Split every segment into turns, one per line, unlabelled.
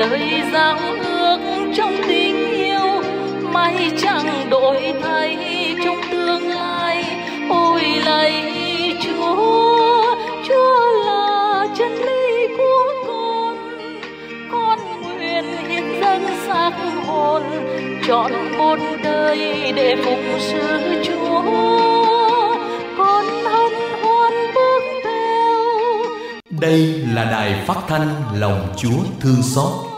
lời giao ước trong tình yêu, may chẳng đổi thay trong tương lai. Ôi lạy chúa chúa là chân lý của con. Con nguyện hiến dâng xác hồn, chọn một đời để phục sự chúa. Con hân hoan bước theo.
Đây là đài phát thanh Lòng Chúa Thương Xót.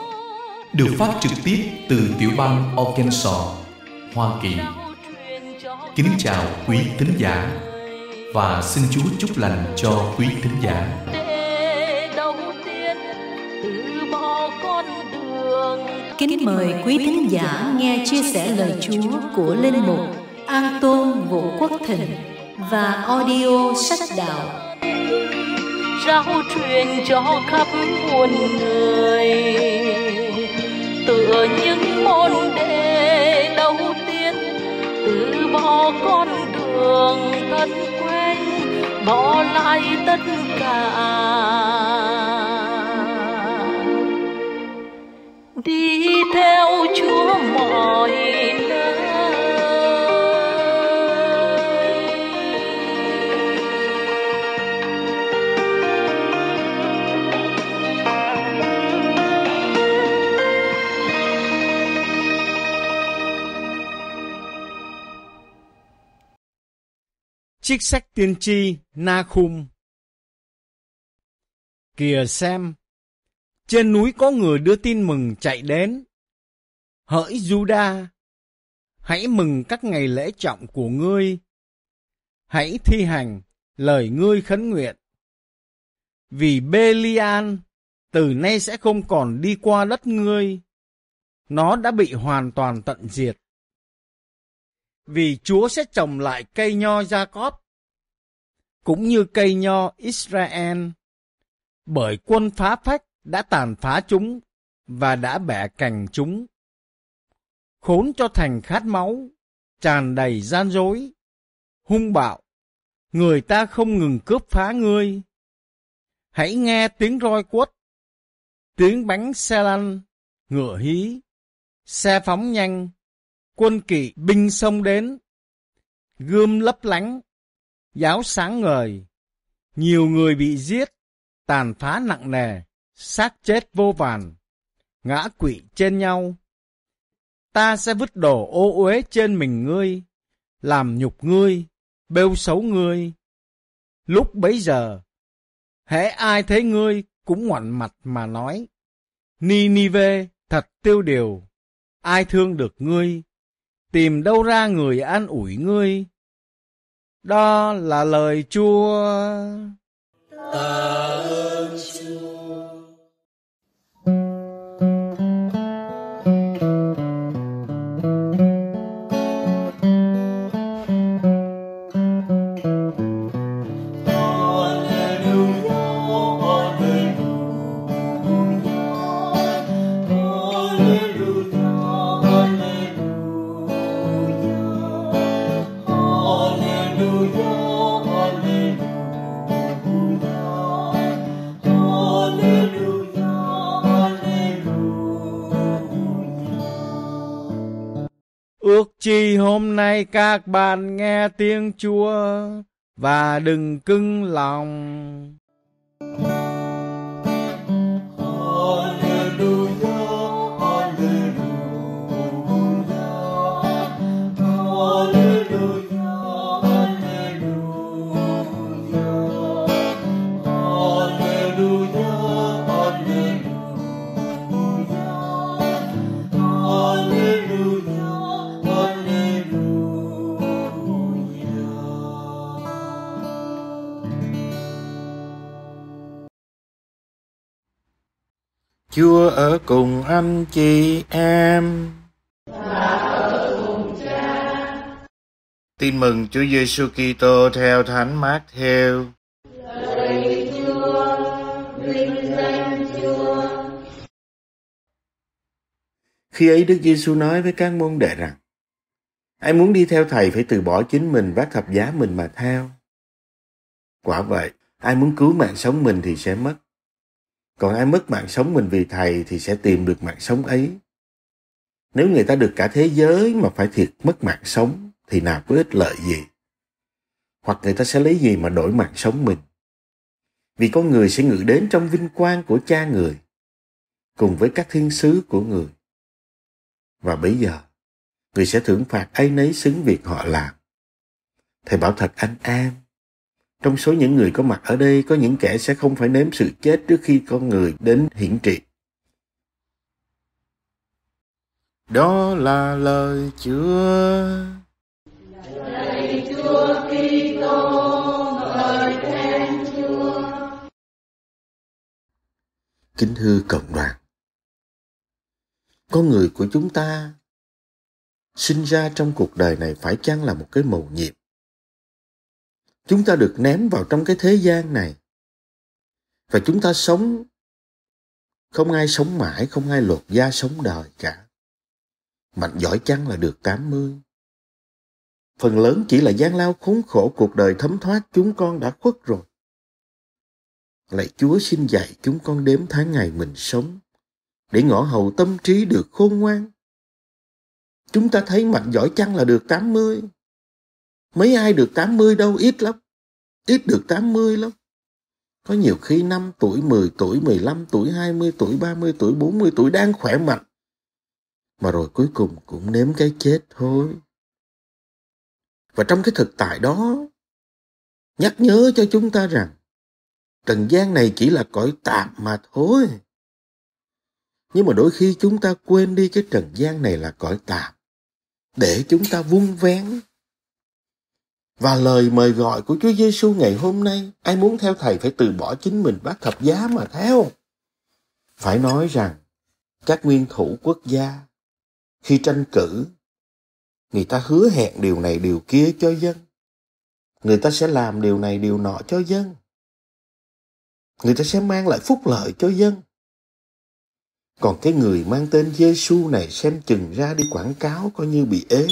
Được phát trực tiếp từ tiểu bang Arkansas, Hoa Kỳ. Kính chào quý thính giả Và xin Chúa chúc lành cho quý thính giả.
Để đầu tiên từ bỏ con đường
Kính mời quý thính giả nghe chia sẻ lời Chúa của Linh Mục An Tôn Vũ Quốc Thịnh và audio sách đạo.
Rao truyền cho khắp muôn người tựa những môn đề đầu tiên. Từ bỏ con đường thân quen, bỏ lại tất cả. Đi theo Chúa mọi nơi.
Chiếc sách tiên tri Nahum Kìa xem, trên núi có người đưa tin mừng chạy đến. Hỡi Juda, hãy mừng các ngày lễ trọng của ngươi. Hãy thi hành lời ngươi khấn nguyện. Vì Belian từ nay sẽ không còn đi qua đất ngươi. Nó đã bị hoàn toàn tận diệt. Vì Chúa sẽ trồng lại cây nho gia cóp cũng như cây nho Israel, bởi quân phá phách đã tàn phá chúng và đã bẻ cành chúng. Khốn cho thành khát máu, tràn đầy gian dối, hung bạo, người ta không ngừng cướp phá ngươi. Hãy nghe tiếng roi quất, tiếng bánh xe lăn, ngựa hí, xe phóng nhanh, quân kỵ binh xông đến, gươm lấp lánh, giáo sáng ngời, nhiều người bị giết, tàn phá nặng nề, xác chết vô vàn, ngã quỵ trên nhau. Ta sẽ vứt đổ ô uế trên mình ngươi, làm nhục ngươi, bêu xấu ngươi. Lúc bấy giờ, hễ ai thấy ngươi cũng ngoảnh mặt mà nói, Ni Ni Vê thật tiêu điều, ai thương được ngươi, tìm đâu ra người an ủi ngươi. Đó là lời Chúa. Ta Ước Chỉ hôm nay các bạn nghe tiếng Chúa và đừng cưng lòng.
Chúa ở cùng anh chị em. Tin mừng Chúa Giêsu Kitô theo Thánh Mát-theo. Khi ấy Đức Giêsu nói với các môn đệ rằng: Ai muốn đi theo thầy phải từ bỏ chính mình vác thập giá mình mà theo. Quả vậy, ai muốn cứu mạng sống mình thì sẽ mất. Còn ai mất mạng sống mình vì thầy thì sẽ tìm được mạng sống ấy. Nếu người ta được cả thế giới mà phải thiệt mất mạng sống thì nào có ích lợi gì. Hoặc người ta sẽ lấy gì mà đổi mạng sống mình. Vì con người sẽ ngự đến trong vinh quang của cha người, cùng với các thiên sứ của người. Và bây giờ, người sẽ thưởng phạt ai nấy xứng việc họ làm. Thầy bảo thật anh em, trong số những người có mặt ở đây có những kẻ sẽ không phải nếm sự chết trước khi con người đến hiển trị. Đó là lời Chúa. Lời Chúa Kitô lời khen Chúa. Kính thưa cộng đoàn, con người của chúng ta sinh ra trong cuộc đời này phải chăng là một cái mầu nhiệm chúng ta được ném vào trong cái thế gian này. Và chúng ta sống, không ai sống mãi, không ai lột da sống đời cả. Mạnh giỏi chăng là được 80 phần lớn chỉ là gian lao khốn khổ, cuộc đời thấm thoát chúng con đã khuất rồi. Lạy chúa xin dạy chúng con đếm tháng ngày mình sống, để ngõ hầu tâm trí được khôn ngoan. Chúng ta thấy mạnh giỏi chăng là được 80 Mấy ai được 80 đâu, ít lắm. Ít được 80 lắm. Có nhiều khi 5 tuổi, 10 tuổi, 15 tuổi, 20 tuổi, 30 tuổi, 40 tuổi đang khỏe mạnh. Mà rồi cuối cùng cũng nếm cái chết thôi. Và trong cái thực tại đó, nhắc nhớ cho chúng ta rằng trần gian này chỉ là cõi tạm mà thôi. Nhưng mà đôi khi chúng ta quên đi cái trần gian này là cõi tạm để chúng ta vung vén và lời mời gọi của Chúa Giêsu ngày hôm nay, ai muốn theo Thầy phải từ bỏ chính mình bác thập giá mà theo. Phải nói rằng, các nguyên thủ quốc gia, khi tranh cử, người ta hứa hẹn điều này điều kia cho dân. Người ta sẽ làm điều này điều nọ cho dân. Người ta sẽ mang lại phúc lợi cho dân. Còn cái người mang tên Giêsu này xem chừng ra đi quảng cáo coi như bị ế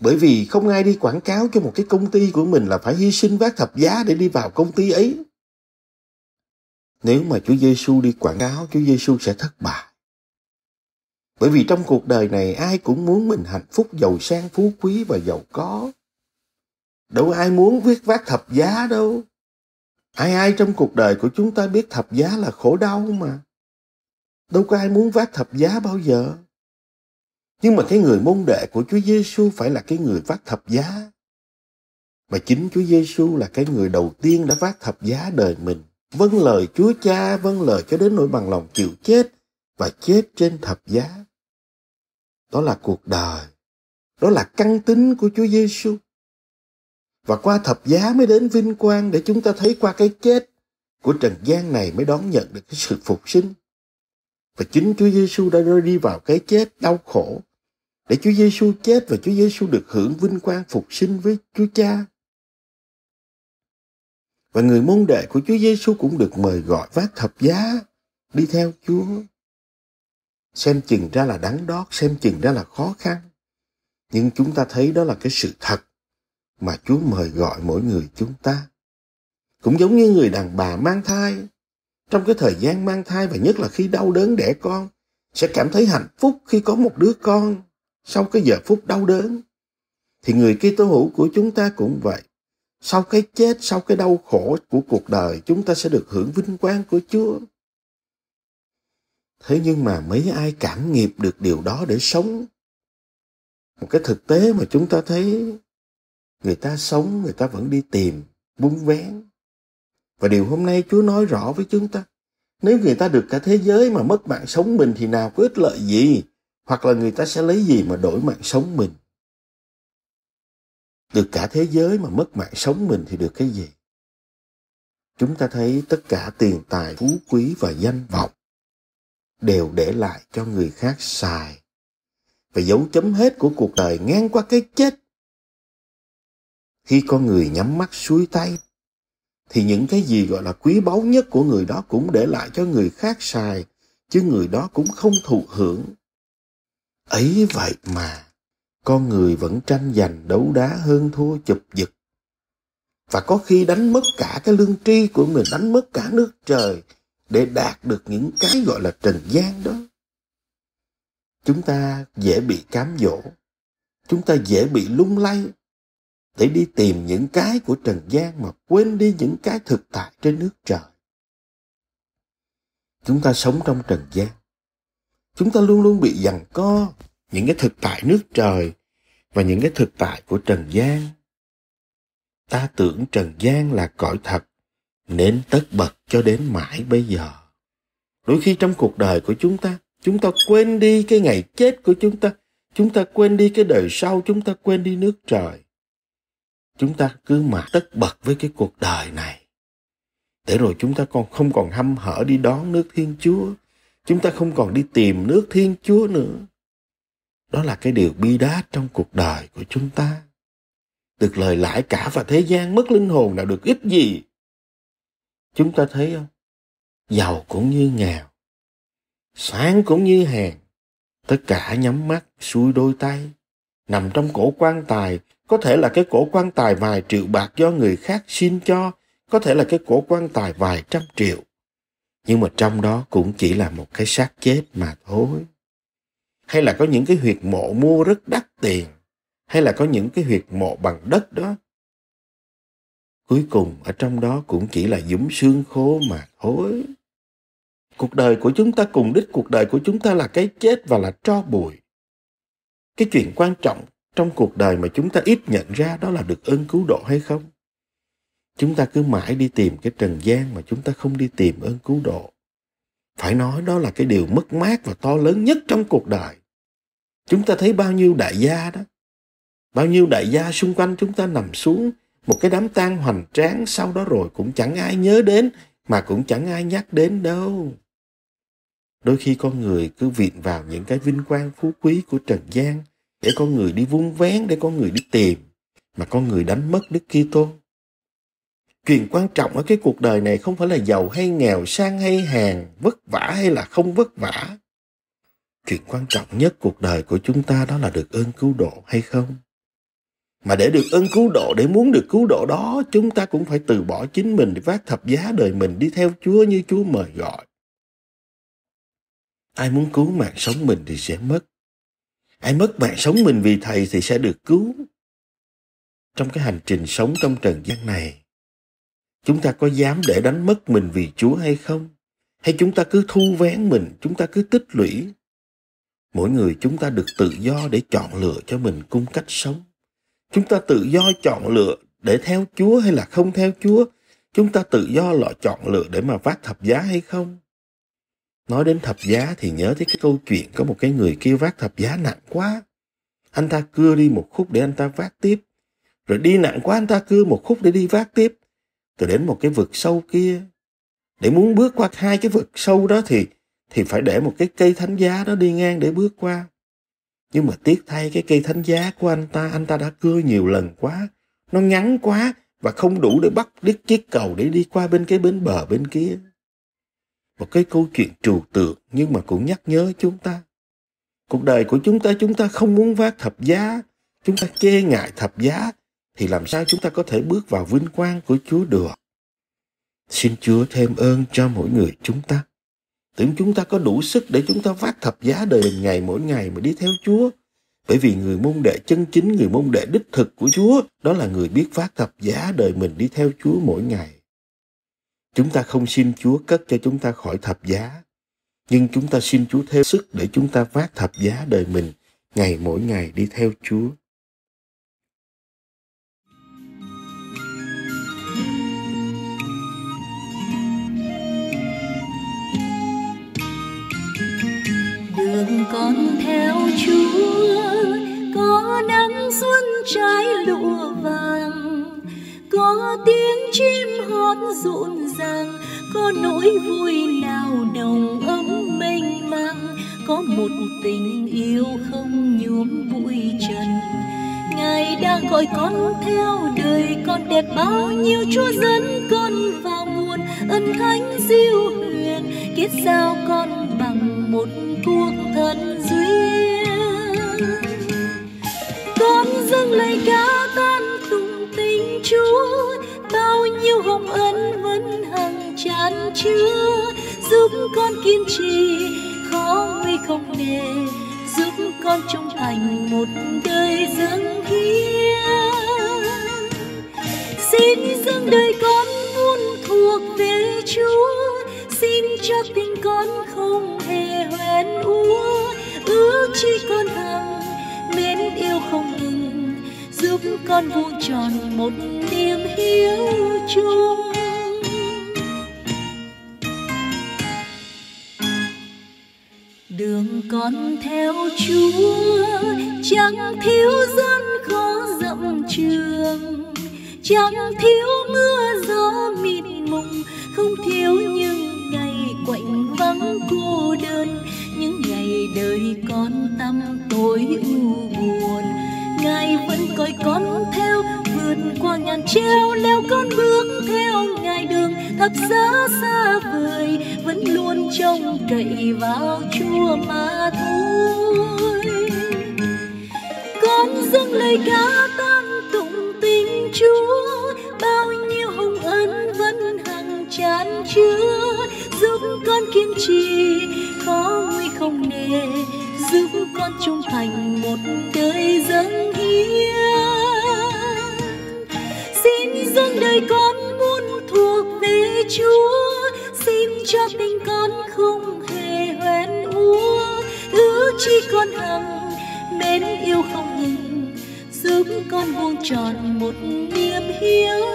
bởi vì không ai đi quảng cáo cho một cái công ty của mình là phải hy sinh vác thập giá để đi vào công ty ấy. Nếu mà Chúa Giêsu đi quảng cáo, Chúa Giêsu sẽ thất bại. Bởi vì trong cuộc đời này ai cũng muốn mình hạnh phúc, giàu sang, phú quý và giàu có. Đâu ai muốn viết vác thập giá đâu. Ai ai trong cuộc đời của chúng ta biết thập giá là khổ đau mà. Đâu có ai muốn vác thập giá bao giờ. Nhưng mà cái người môn đệ của Chúa Giêsu phải là cái người vác thập giá. Và chính Chúa Giêsu là cái người đầu tiên đã vác thập giá đời mình. Vâng lời Chúa Cha, vâng lời cho đến nỗi bằng lòng chịu chết và chết trên thập giá. Đó là cuộc đời. Đó là căn tính của Chúa Giêsu. Và qua thập giá mới đến vinh quang để chúng ta thấy qua cái chết của trần gian này mới đón nhận được cái sự phục sinh. Và chính Chúa Giêsu đã rơi đi vào cái chết đau khổ để Chúa Giêsu chết và Chúa Giêsu được hưởng vinh quang phục sinh với Chúa Cha. Và người môn đệ của Chúa Giêsu cũng được mời gọi vác thập giá đi theo Chúa. Xem chừng ra là đắng đót, xem chừng ra là khó khăn. Nhưng chúng ta thấy đó là cái sự thật mà Chúa mời gọi mỗi người chúng ta. Cũng giống như người đàn bà mang thai. Trong cái thời gian mang thai và nhất là khi đau đớn đẻ con, sẽ cảm thấy hạnh phúc khi có một đứa con sau cái giờ phút đau đớn thì người Kitô hữu của chúng ta cũng vậy. Sau cái chết, sau cái đau khổ của cuộc đời, chúng ta sẽ được hưởng vinh quang của Chúa. Thế nhưng mà mấy ai cảm nghiệp được điều đó để sống? Một cái thực tế mà chúng ta thấy người ta sống, người ta vẫn đi tìm, bung vén. Và điều hôm nay Chúa nói rõ với chúng ta. Nếu người ta được cả thế giới mà mất mạng sống mình thì nào có ích lợi gì? Hoặc là người ta sẽ lấy gì mà đổi mạng sống mình. Được cả thế giới mà mất mạng sống mình thì được cái gì? Chúng ta thấy tất cả tiền tài, phú quý và danh vọng đều để lại cho người khác xài. Và dấu chấm hết của cuộc đời ngang qua cái chết. Khi con người nhắm mắt xuôi tay, thì những cái gì gọi là quý báu nhất của người đó cũng để lại cho người khác xài, chứ người đó cũng không thụ hưởng ấy vậy mà, con người vẫn tranh giành đấu đá hơn thua chụp giật. Và có khi đánh mất cả cái lương tri của mình, đánh mất cả nước trời để đạt được những cái gọi là trần gian đó. Chúng ta dễ bị cám dỗ, chúng ta dễ bị lung lay để đi tìm những cái của trần gian mà quên đi những cái thực tại trên nước trời. Chúng ta sống trong trần gian chúng ta luôn luôn bị giằng co những cái thực tại nước trời và những cái thực tại của trần gian. Ta tưởng trần gian là cõi thật, nên tất bật cho đến mãi bây giờ. Đôi khi trong cuộc đời của chúng ta chúng ta quên đi cái ngày chết của chúng ta chúng ta quên đi cái đời sau, chúng ta quên đi nước trời. Chúng ta cứ mà tất bật với cái cuộc đời này. Để rồi chúng ta còn không còn hăm hở đi đón nước thiên chúa chúng ta không còn đi tìm nước thiên chúa nữa. Đó là cái điều bi đát trong cuộc đời của chúng ta. Được lời lãi cả và thế gian mất linh hồn nào được ít gì. Chúng ta thấy không? Giàu cũng như nghèo, sáng cũng như hèn. Tất cả nhắm mắt, xuôi đôi tay. Nằm trong cổ quan tài, có thể là cái cổ quan tài vài triệu bạc do người khác xin cho, có thể là cái cổ quan tài vài trăm triệu nhưng mà trong đó cũng chỉ là một cái xác chết mà thôi. Hay là có những cái huyệt mộ mua rất đắt tiền, hay là có những cái huyệt mộ bằng đất đó. Cuối cùng ở trong đó cũng chỉ là dũng xương khô mà thôi. Cuộc đời của chúng ta cùng đích cuộc đời của chúng ta là cái chết và là tro bụi. Cái chuyện quan trọng trong cuộc đời mà chúng ta ít nhận ra đó là được ơn cứu độ hay không? Chúng ta cứ mãi đi tìm cái trần gian mà chúng ta không đi tìm ơn cứu độ. Phải nói đó là cái điều mất mát và to lớn nhất trong cuộc đời. Chúng ta thấy bao nhiêu đại gia đó, bao nhiêu đại gia xung quanh chúng ta nằm xuống một cái đám tang hoành tráng, sau đó rồi cũng chẳng ai nhớ đến mà cũng chẳng ai nhắc đến đâu. Đôi khi con người cứ viện vào những cái vinh quang phú quý của trần gian để con người đi vung vén, để con người đi tìm mà con người đánh mất đức kitô chuyện quan trọng ở cái cuộc đời này không phải là giàu hay nghèo, sang hay hàng, vất vả hay là không vất vả. Chuyện quan trọng nhất cuộc đời của chúng ta đó là được ơn cứu độ hay không? Mà để được ơn cứu độ, để muốn được cứu độ đó, chúng ta cũng phải từ bỏ chính mình để vác thập giá đời mình đi theo chúa như chúa mời gọi. Ai muốn cứu mạng sống mình thì sẽ mất. Ai mất mạng sống mình vì thầy thì sẽ được cứu. Trong cái hành trình sống trong trần gian này chúng ta có dám để đánh mất mình vì chúa hay không? Hay chúng ta cứ thu vén mình, chúng ta cứ tích lũy? Mỗi người chúng ta được tự do để chọn lựa cho mình cung cách sống. Chúng ta tự do chọn lựa để theo chúa hay là không theo chúa? Chúng ta tự do lựa chọn lựa để mà vác thập giá hay không? Nói đến thập giá thì nhớ tới cái câu chuyện có một cái người kia vác thập giá nặng quá. Anh ta cưa đi một khúc để anh ta vác tiếp. Rồi đi nặng quá, anh ta cưa một khúc để đi vác tiếp rồi đến một cái vực sâu kia để muốn bước qua hai cái vực sâu đó thì thì phải để một cái cây thánh giá đó đi ngang để bước qua. Nhưng mà tiếc thay cái cây thánh giá của anh ta, anh ta đã cưa nhiều lần quá. Nó ngắn quá và không đủ để bắt đứt chiếc cầu để đi qua bên cái bến bờ bên kia. Một cái câu chuyện trừu tượng nhưng mà cũng nhắc nhớ chúng ta. Cuộc đời của chúng ta chúng ta không muốn vác thập giá, chúng ta chê ngại thập giá thì làm sao chúng ta có thể bước vào vinh quang của Chúa được. Xin Chúa thêm ơn cho mỗi người chúng ta. Tưởng chúng ta có đủ sức để chúng ta vác thập giá đời ngày mỗi ngày mà đi theo Chúa. Bởi vì người môn đệ chân chính, người môn đệ đích thực của Chúa, đó là người biết vác thập giá đời mình đi theo Chúa mỗi ngày. Chúng ta không xin Chúa cất cho chúng ta khỏi thập giá, nhưng chúng ta xin Chúa thêm sức để chúng ta vác thập giá đời mình ngày mỗi ngày đi theo Chúa.
Đường con theo Chúa, có nắng xuân trái lụa vàng, có tiếng chim hót rộn ràng, có nỗi vui nào đồng ấm mênh mang, có một tình yêu không nhuốm bụi trần. Ngài đang gọi con theo đời, con đẹp bao nhiêu chúa dẫn con vào nguồn ân thánh diệu huyền, kết giao con bằng một cuộc thân duyên. Con dâng lời ca tan tụng tình chúa,
bao nhiêu hồng ân vẫn hằng tràn chứa. Giúp con kiên trì, khó nguy không nề. Giúp con trong thành một đời dâng hiến. Xin dâng đời con muôn thuộc về chúa xin cho tình con không hề hoen úa ước chi con thầm, mến yêu không ngừng, giúp con vuông tròn một niềm hiếu chung đường con theo chúa, chẳng thiếu gian khó rộng trường. Chẳng thiếu mưa gió mịt mùng, không thiếu những vắng cô đơn. Những ngày đời con tâm tối u buồn, ngài vẫn coi con theo, vượt qua ngàn treo leo con bước theo ngài đường thập giá xa vời, vẫn luôn trông cậy vào chúa mà thôi. Con dâng lời ca trung thành một đời dâng hiến. Xin dâng đời con muốn thuộc về chúa, xin cho tình con không hề hoen úa ước chi con hằng mến yêu không ngừng, giúp con vuông tròn một niềm hiếu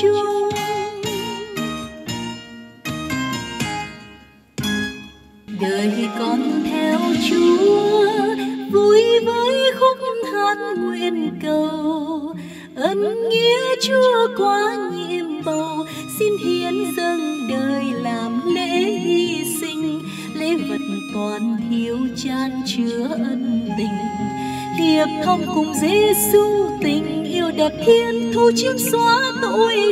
Chúa. Giêsu tình yêu đẹp thiên thu chiếm xóa tội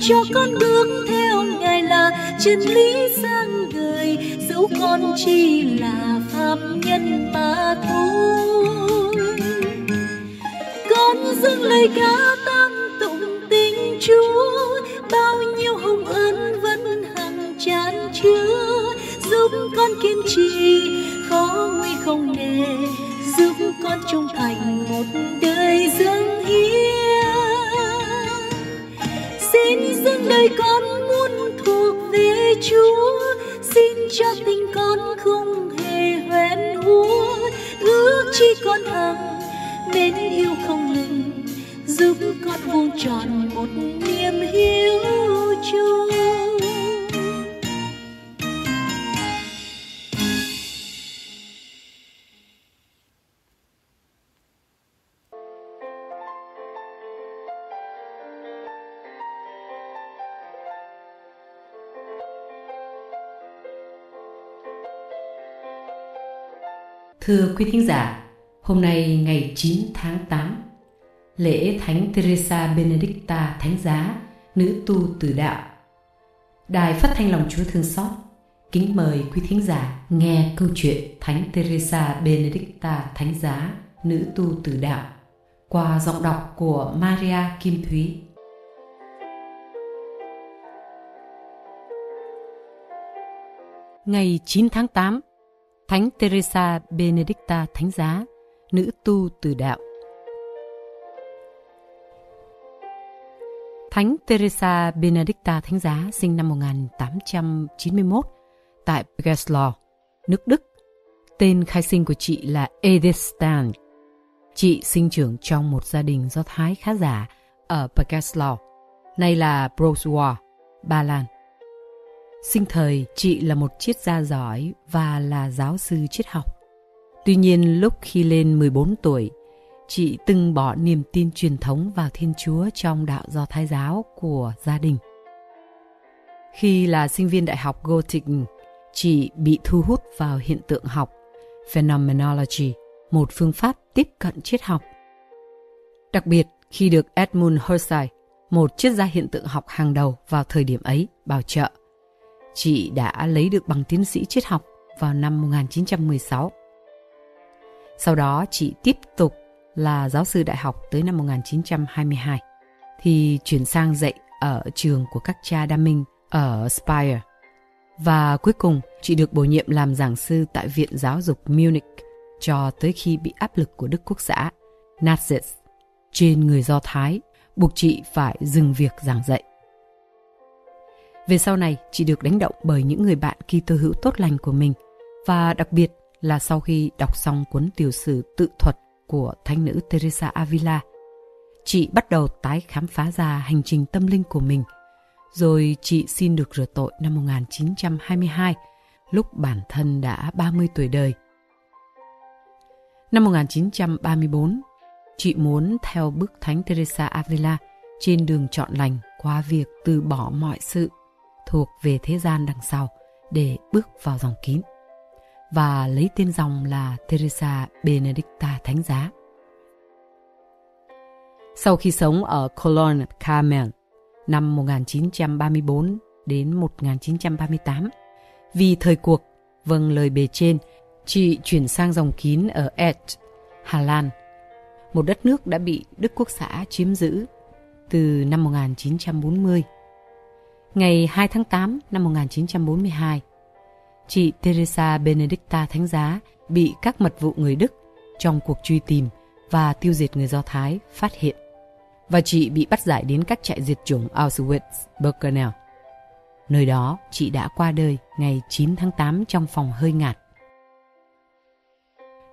cho con bước theo ngài là chân lý sang đời. Dẫu con chỉ là phạm nhân mà thôi. Con dâng lời ca tan tụng tình chúa. Bao nhiêu hồng ân vẫn hằng tràn chứa. Giúp con kiên trì, khó nguy không nề. Giúp con trung thành một đời dâng dâng đời con muốn thuộc về chúa xin cho tình con không hề hoen úa ước chi con thầm, mến yêu không ngừng giúp con vuông tròn một niềm hiếu chúa.
Thưa quý thính giả, hôm nay ngày 9 tháng 8, lễ Thánh Teresa Benedicta Thánh Giá, nữ tu từ đạo. Đài phát thanh lòng Chúa Thương Xót, kính mời quý thính giả nghe câu chuyện Thánh Teresa Benedicta Thánh Giá, nữ tu từ đạo, qua giọng đọc của Maria Kim Thúy. Ngày 9 tháng 8, Thánh Teresa Benedicta Thánh Giá, nữ tu từ đạo. Thánh Teresa Benedicta Thánh Giá sinh năm 1891 tại Breslau, nước Đức. Tên khai sinh của chị là Edith Stein. Chị sinh trưởng trong một gia đình do Thái khá giả ở Breslau, nay là Brosua, Ba Lan. Sinh thời, chị là một triết gia giỏi và là giáo sư triết học. Tuy nhiên, lúc khi lên 14 tuổi, chị từng bỏ niềm tin truyền thống vào Thiên Chúa trong đạo do Thái giáo của gia đình. Khi là sinh viên đại học gothic chị bị thu hút vào hiện tượng học Phenomenology, một phương pháp tiếp cận triết học. Đặc biệt, khi được Edmund Husserl, một triết gia hiện tượng học hàng đầu vào thời điểm ấy, bảo trợ, chị đã lấy được bằng tiến sĩ triết học vào năm 1916. Sau đó chị tiếp tục là giáo sư đại học tới năm 1922 thì chuyển sang dạy ở trường của các cha đa minh ở Speyer. Và cuối cùng, chị được bổ nhiệm làm giảng sư tại Viện Giáo dục Munich cho tới khi bị áp lực của Đức Quốc xã Nazis trên người Do Thái buộc chị phải dừng việc giảng dạy. Về sau này, chị được đánh động bởi những người bạn Kitô hữu tốt lành của mình và đặc biệt là sau khi đọc xong cuốn tiểu sử tự thuật của thánh nữ Teresa Avila, chị bắt đầu tái khám phá ra hành trình tâm linh của mình. Rồi chị xin được rửa tội năm 1922, lúc bản thân đã 30 tuổi đời. Năm 1934, chị muốn theo bước thánh Teresa Avila trên đường chọn lành qua việc từ bỏ mọi sự thuộc về thế gian đằng sau để bước vào dòng kín và lấy tên dòng là Teresa Benedicta Thánh Giá. Sau khi sống ở Cologne, Carmel năm 1934 đến 1938, vì thời cuộc vâng lời bề trên, chị chuyển sang dòng kín ở Ed, Hà Lan, một đất nước đã bị Đức Quốc xã chiếm giữ từ năm 1940. Ngày 2 tháng 8 năm 1942, chị Teresa Benedicta Thánh Giá bị các mật vụ người Đức trong cuộc truy tìm và tiêu diệt người Do Thái phát hiện và chị bị bắt giải đến các trại diệt chủng Auschwitz-Birkenau. Nơi đó, chị đã qua đời ngày 9 tháng 8 trong phòng hơi ngạt.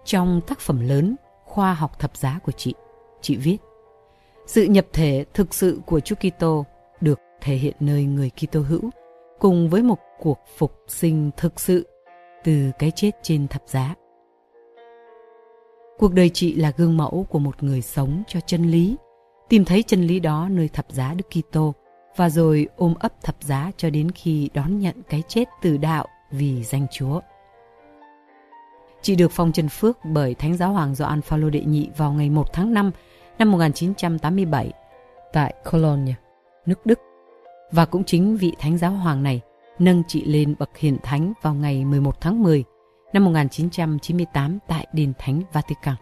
Trong tác phẩm lớn Khoa học thập giá của chị, chị viết Sự nhập thể thực sự của Chúa Kitô thể hiện nơi người Kitô hữu cùng với một cuộc phục sinh thực sự từ cái chết trên thập giá. Cuộc đời chị là gương mẫu của một người sống cho chân lý, tìm thấy chân lý đó nơi thập giá Đức Kitô và rồi ôm ấp thập giá cho đến khi đón nhận cái chết từ đạo vì danh Chúa. Chị được phong trần phước bởi Thánh giáo hoàng Gioan Phaolô đệ nhị vào ngày 1 tháng 5 năm 1987 tại Cologne, nước Đức. Và cũng chính vị Thánh giáo hoàng này nâng chị lên bậc hiển thánh vào ngày 11 tháng 10 năm 1998 tại Đền Thánh Vatican.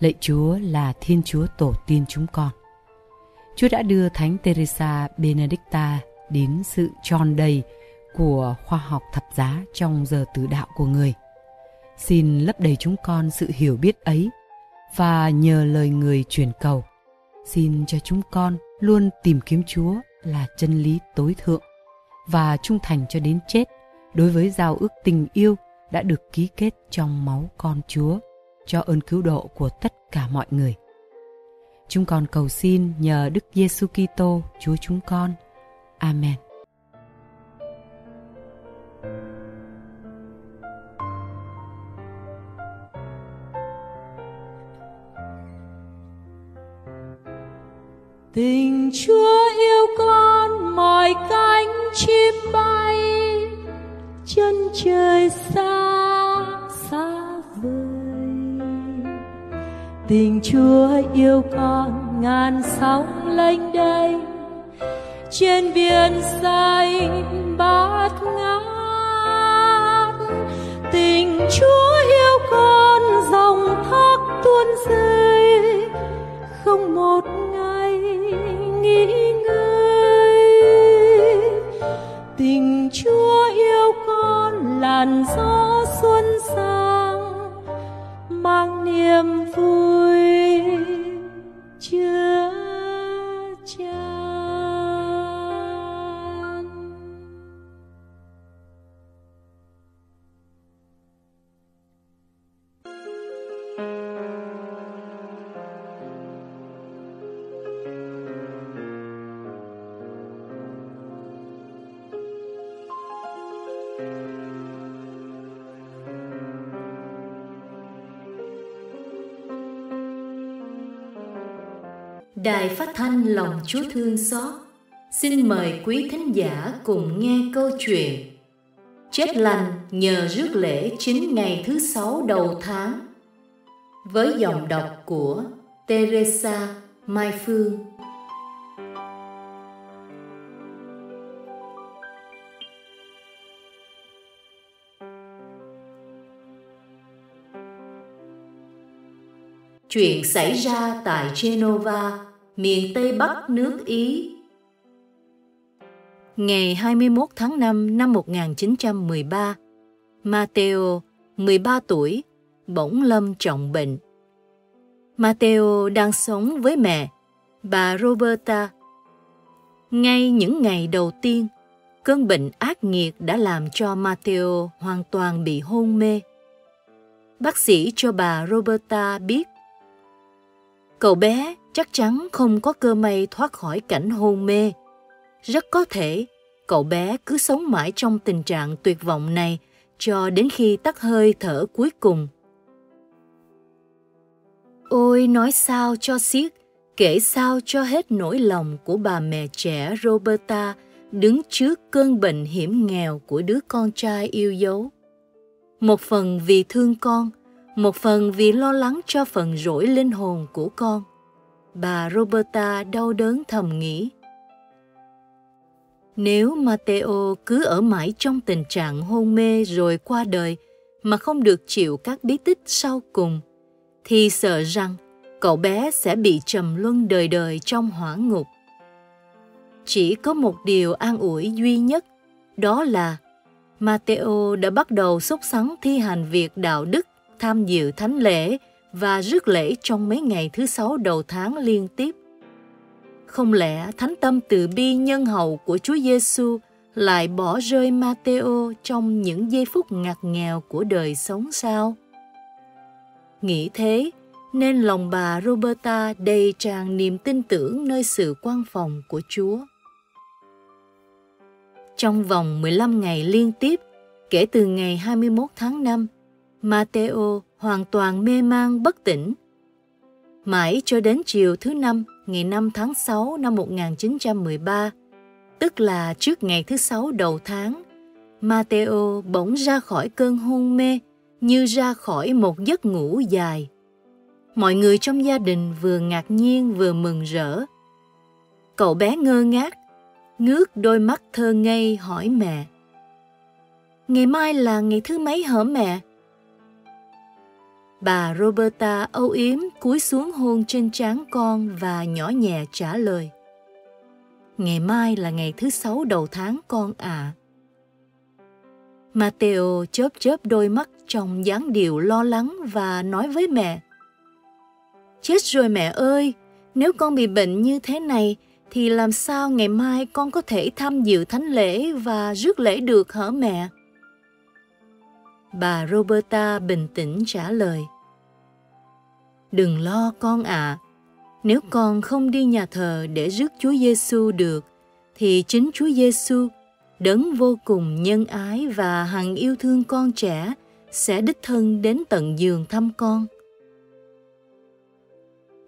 Lạy Chúa là Thiên Chúa Tổ tiên chúng con. Chúa đã đưa Thánh Teresa Benedicta đến sự tròn đầy của khoa học thập giá trong giờ tử đạo của người. Xin lấp đầy chúng con sự hiểu biết ấy và nhờ lời người truyền cầu, xin cho chúng con luôn tìm kiếm Chúa là chân lý tối thượng và trung thành cho đến chết đối với giao ước tình yêu đã được ký kết trong máu con Chúa cho ơn cứu độ của tất cả mọi người. Chúng con cầu xin nhờ Đức Giêsu Kitô, Chúa chúng con. Amen.
Tình chúa yêu con, mọi cánh chim bay, chân trời xa xa vời. Tình chúa yêu con, ngàn sóng lênh đênh, trên biển xanh bát ngát. Tình chúa yêu con, dòng thác tuôn rơi, không một nghĩ ngơi yêu con làn gió xuân sang mang niềm vui. Chưa
Đài phát thanh lòng Chúa thương xót. Xin mời quý thính giả cùng nghe câu chuyện. Chết lành nhờ rước lễ chính ngày thứ sáu đầu tháng. Với dòng đọc của Teresa Mai Phương. Chuyện xảy ra tại Genova, miền Tây Bắc nước Ý. Ngày 21 tháng 5 năm 1913, Matteo, 13 tuổi, bỗng lâm trọng bệnh. Matteo đang sống với mẹ, bà Roberta. Ngay những ngày đầu tiên, cơn bệnh ác nghiệt đã làm cho Matteo hoàn toàn bị hôn mê. Bác sĩ cho bà Roberta biết Cậu bé chắc chắn không có cơ may thoát khỏi cảnh hôn mê. Rất có thể cậu bé cứ sống mãi trong tình trạng tuyệt vọng này cho đến khi tắt hơi thở cuối cùng. Ôi nói sao cho xiết, kể sao cho hết nỗi lòng của bà mẹ trẻ Roberta đứng trước cơn bệnh hiểm nghèo của đứa con trai yêu dấu. Một phần vì thương con, một phần vì lo lắng cho phần rỗi linh hồn của con bà roberta đau đớn thầm nghĩ nếu Matteo cứ ở mãi trong tình trạng hôn mê rồi qua đời mà không được chịu các bí tích sau cùng, thì sợ rằng cậu bé sẽ bị trầm luân đời đời trong hỏa ngục. Chỉ có một điều an ủi duy nhất, đó là Matteo đã bắt đầu xúc sắng thi hành việc đạo đức tham dự thánh lễ và rước lễ trong mấy ngày thứ sáu đầu tháng liên tiếp. Không lẽ thánh tâm từ bi nhân hậu của Chúa Giêsu lại bỏ rơi Mateo trong những giây phút ngặt nghèo của đời sống sao? Nghĩ thế, nên lòng bà Roberta đầy tràn niềm tin tưởng nơi sự quan phòng của Chúa. Trong vòng 15 ngày liên tiếp, kể từ ngày 21 tháng 5, Mateo hoàn toàn mê man bất tỉnh. Mãi cho đến chiều thứ năm, ngày 5 tháng 6 năm 1913, tức là trước ngày thứ sáu đầu tháng, Mateo bỗng ra khỏi cơn hôn mê như ra khỏi một giấc ngủ dài. Mọi người trong gia đình vừa ngạc nhiên vừa mừng rỡ. Cậu bé ngơ ngác, ngước đôi mắt thơ ngây hỏi mẹ. Ngày mai là ngày thứ mấy hả mẹ? Bà Roberta âu yếm cúi xuống hôn trên trán con và nhỏ nhẹ trả lời. Ngày mai là ngày thứ sáu đầu tháng con ạ. À. Matteo chớp chớp đôi mắt trong dáng điệu lo lắng và nói với mẹ. Chết rồi mẹ ơi, nếu con bị bệnh như thế này thì làm sao ngày mai con có thể tham dự thánh lễ và rước lễ được hả mẹ? Bà Roberta bình tĩnh trả lời. Đừng lo con ạ. À. Nếu con không đi nhà thờ để rước Chúa Giêsu được, thì chính Chúa Giêsu, đấng vô cùng nhân ái và hằng yêu thương con trẻ, sẽ đích thân đến tận giường thăm con.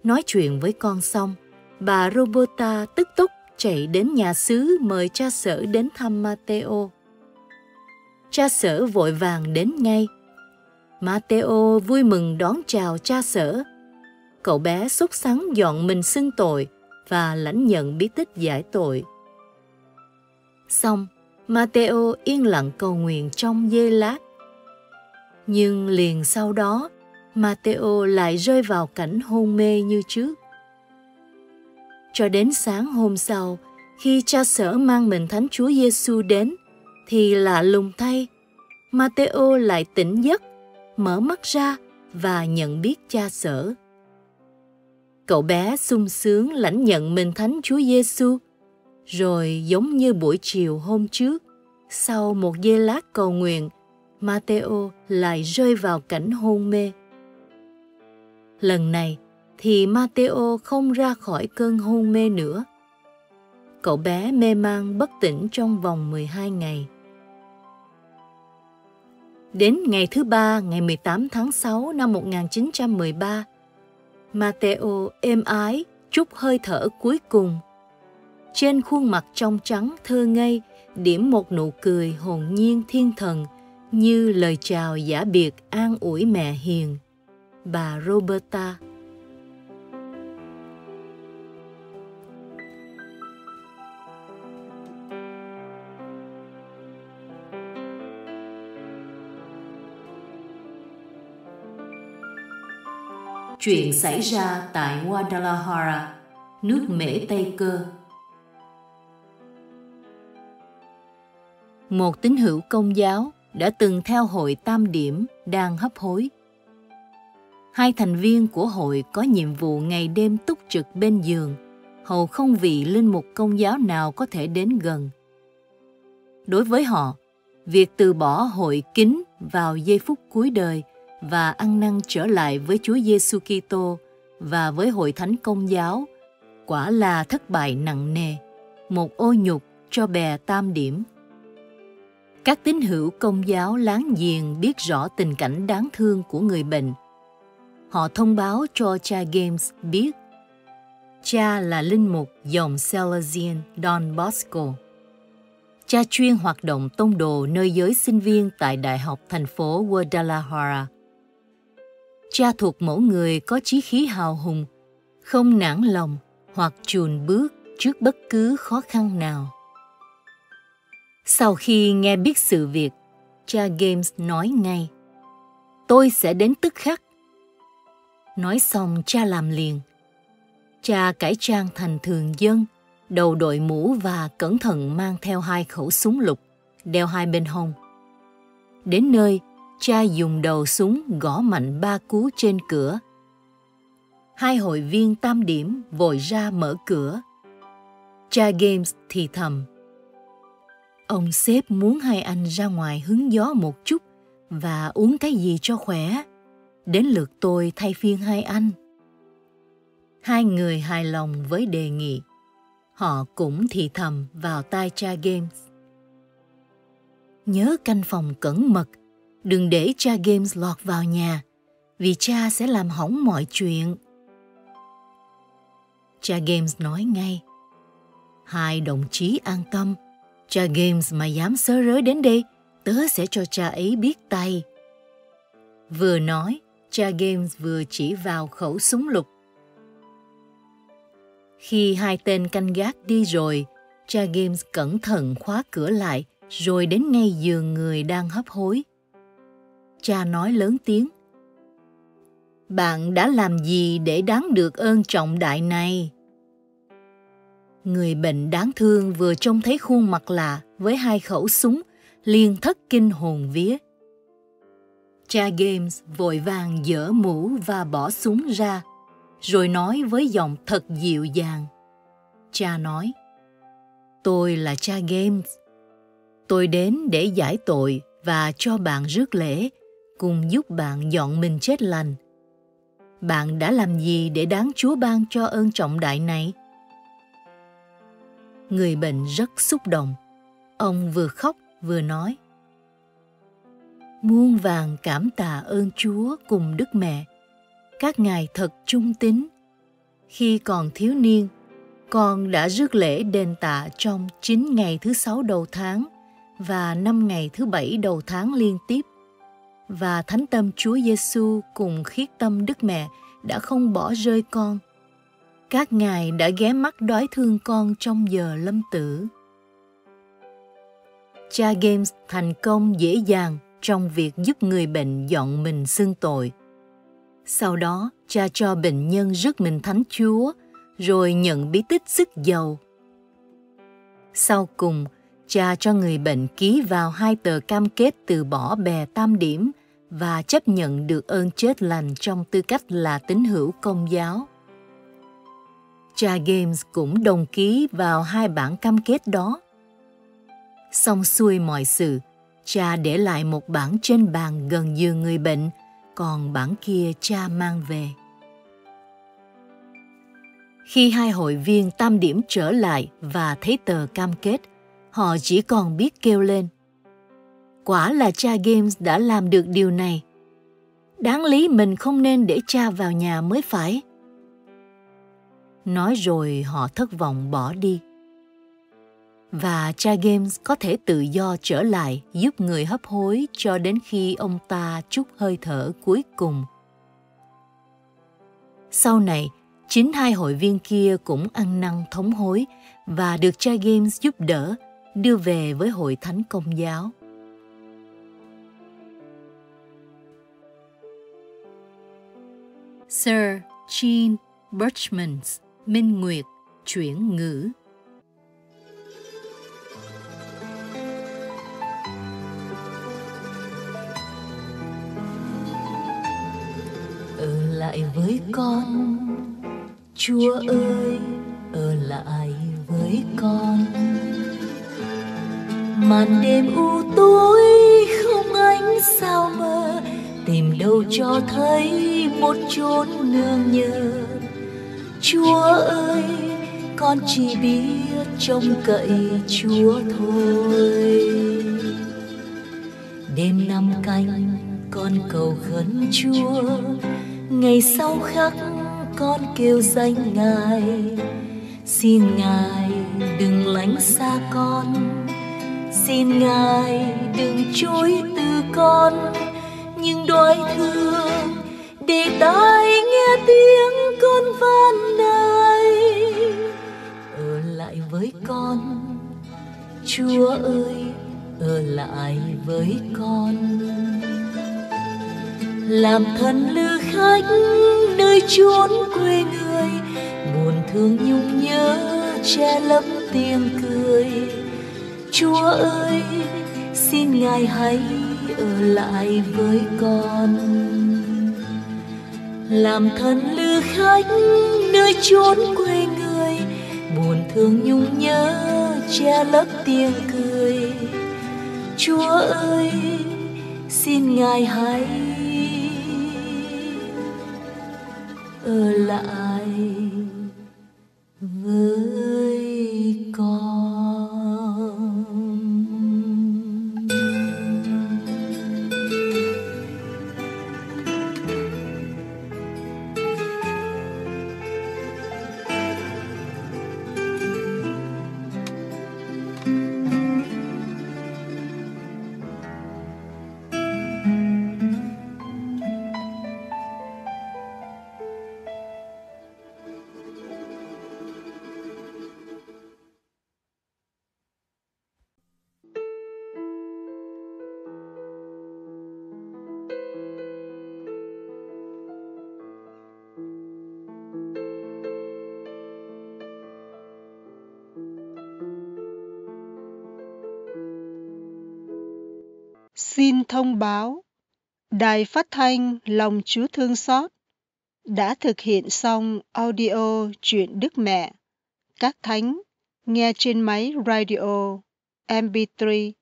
Nói chuyện với con xong, bà Roberta tức tốc chạy đến nhà xứ mời cha sở đến thăm Matteo. Cha sở vội vàng đến ngay. Matteo vui mừng đón chào cha sở cậu bé xúc sắng dọn mình xưng tội và lãnh nhận bí tích giải tội. Xong, Mateo yên lặng cầu nguyện trong giây lát. Nhưng liền sau đó, Mateo lại rơi vào cảnh hôn mê như trước. Cho đến sáng hôm sau, khi cha sở mang mình Thánh Chúa Giêsu đến, thì lạ lùng thay, Mateo lại tỉnh giấc, mở mắt ra và nhận biết cha sở. Cậu bé sung sướng lãnh nhận mình thánh Chúa Giêsu, rồi giống như buổi chiều hôm trước, sau một giây lát cầu nguyện, Mateo lại rơi vào cảnh hôn mê. Lần này thì Mateo không ra khỏi cơn hôn mê nữa. Cậu bé mê man bất tỉnh trong vòng 12 ngày. Đến ngày thứ ba, ngày 18 tháng 6 năm 1913, Mateo êm ái chút hơi thở cuối cùng. Trên khuôn mặt trong trắng thơ ngây điểm một nụ cười hồn nhiên thiên thần như lời chào giả biệt an ủi mẹ hiền, bà Roberta. Chuyện xảy ra tại Guadalajara, nước Mễ Tây Cơ. Một tín hữu công giáo đã từng theo hội tam điểm đang hấp hối. Hai thành viên của hội có nhiệm vụ ngày đêm túc trực bên giường, hầu không vị linh mục công giáo nào có thể đến gần. Đối với họ, việc từ bỏ hội kính vào giây phút cuối đời – và ăn năn trở lại với Chúa Giêsu Kitô và với hội thánh công giáo quả là thất bại nặng nề, một ô nhục cho bè tam điểm. Các tín hữu công giáo láng giềng biết rõ tình cảnh đáng thương của người bệnh. Họ thông báo cho cha James biết cha là linh mục dòng Salesian Don Bosco. Cha chuyên hoạt động tông đồ nơi giới sinh viên tại Đại học thành phố Guadalajara cha thuộc mẫu người có chí khí hào hùng, không nản lòng hoặc chùn bước trước bất cứ khó khăn nào. Sau khi nghe biết sự việc, cha James nói ngay, tôi sẽ đến tức khắc. Nói xong cha làm liền. Cha cải trang thành thường dân, đầu đội mũ và cẩn thận mang theo hai khẩu súng lục, đeo hai bên hông. Đến nơi, cha dùng đầu súng gõ mạnh ba cú trên cửa. Hai hội viên tam điểm vội ra mở cửa. Cha Games thì thầm. Ông sếp muốn hai anh ra ngoài hứng gió một chút và uống cái gì cho khỏe. Đến lượt tôi thay phiên hai anh. Hai người hài lòng với đề nghị. Họ cũng thì thầm vào tai cha Games. Nhớ canh phòng cẩn mật đừng để cha James lọt vào nhà, vì cha sẽ làm hỏng mọi chuyện. Cha James nói ngay, hai đồng chí an tâm, cha James mà dám sớ rớ đến đây, tớ sẽ cho cha ấy biết tay. Vừa nói, cha James vừa chỉ vào khẩu súng lục. Khi hai tên canh gác đi rồi, cha James cẩn thận khóa cửa lại rồi đến ngay giường người đang hấp hối cha nói lớn tiếng. Bạn đã làm gì để đáng được ơn trọng đại này? Người bệnh đáng thương vừa trông thấy khuôn mặt lạ với hai khẩu súng liền thất kinh hồn vía. Cha Games vội vàng dỡ mũ và bỏ súng ra rồi nói với giọng thật dịu dàng. Cha nói tôi là cha Games, tôi đến để giải tội và cho bạn rước lễ cùng giúp bạn dọn mình chết lành. Bạn đã làm gì để đáng Chúa ban cho ơn trọng đại này? Người bệnh rất xúc động. Ông vừa khóc vừa nói. Muôn vàng cảm tạ ơn Chúa cùng Đức Mẹ. Các ngài thật trung tín. Khi còn thiếu niên, con đã rước lễ đền tạ trong 9 ngày thứ sáu đầu tháng và 5 ngày thứ bảy đầu tháng liên tiếp và thánh tâm Chúa Giêsu cùng khiết tâm Đức Mẹ đã không bỏ rơi con. Các ngài đã ghé mắt đói thương con trong giờ lâm tử. Cha James thành công dễ dàng trong việc giúp người bệnh dọn mình xưng tội. Sau đó, cha cho bệnh nhân rước mình thánh Chúa, rồi nhận bí tích sức giàu. Sau cùng, cha cho người bệnh ký vào hai tờ cam kết từ bỏ bè tam điểm và chấp nhận được ơn chết lành trong tư cách là tín hữu công giáo. Cha Games cũng đồng ký vào hai bản cam kết đó. Xong xuôi mọi sự, cha để lại một bản trên bàn gần giường người bệnh, còn bản kia cha mang về. Khi hai hội viên tam điểm trở lại và thấy tờ cam kết, họ chỉ còn biết kêu lên. Quả là cha Games đã làm được điều này. Đáng lý mình không nên để cha vào nhà mới phải. Nói rồi họ thất vọng bỏ đi. Và cha Games có thể tự do trở lại giúp người hấp hối cho đến khi ông ta chút hơi thở cuối cùng. Sau này, chính hai hội viên kia cũng ăn năn thống hối và được cha Games giúp đỡ đưa về với hội thánh công giáo. Sir Jean Birchmans, Minh Nguyệt, chuyển ngữ
ở lại với con, chúa ơi, ở lại với con màn đêm u tối không ánh sao mơ tìm đâu cho thấy một chốn nương nhờ. Chúa ơi, con chỉ biết trông cậy chúa thôi. Đêm năm canh con cầu khấn chúa. Ngày sau khắc, con kêu danh ngài. Xin ngài đừng lánh xa con xin ngài đừng chối từ con, nhưng đói thương để tai nghe tiếng con van này. Ở lại với con, chúa ơi, ở lại với con. Làm thân lữ khách nơi chốn quê người, buồn thương nhung nhớ che lấp tiếng cười chúa ơi, xin ngài hãy ở lại với con. Làm thân lữ khách nơi chốn quê người, buồn thương nhung nhớ che lấp tiếng cười. Chúa ơi, xin ngài hãy ở lại.
Thông báo, Đài Phát thanh Lòng Chúa Thương Xót đã thực hiện xong audio Chuyện Đức Mẹ, các thánh, nghe trên máy radio MP3.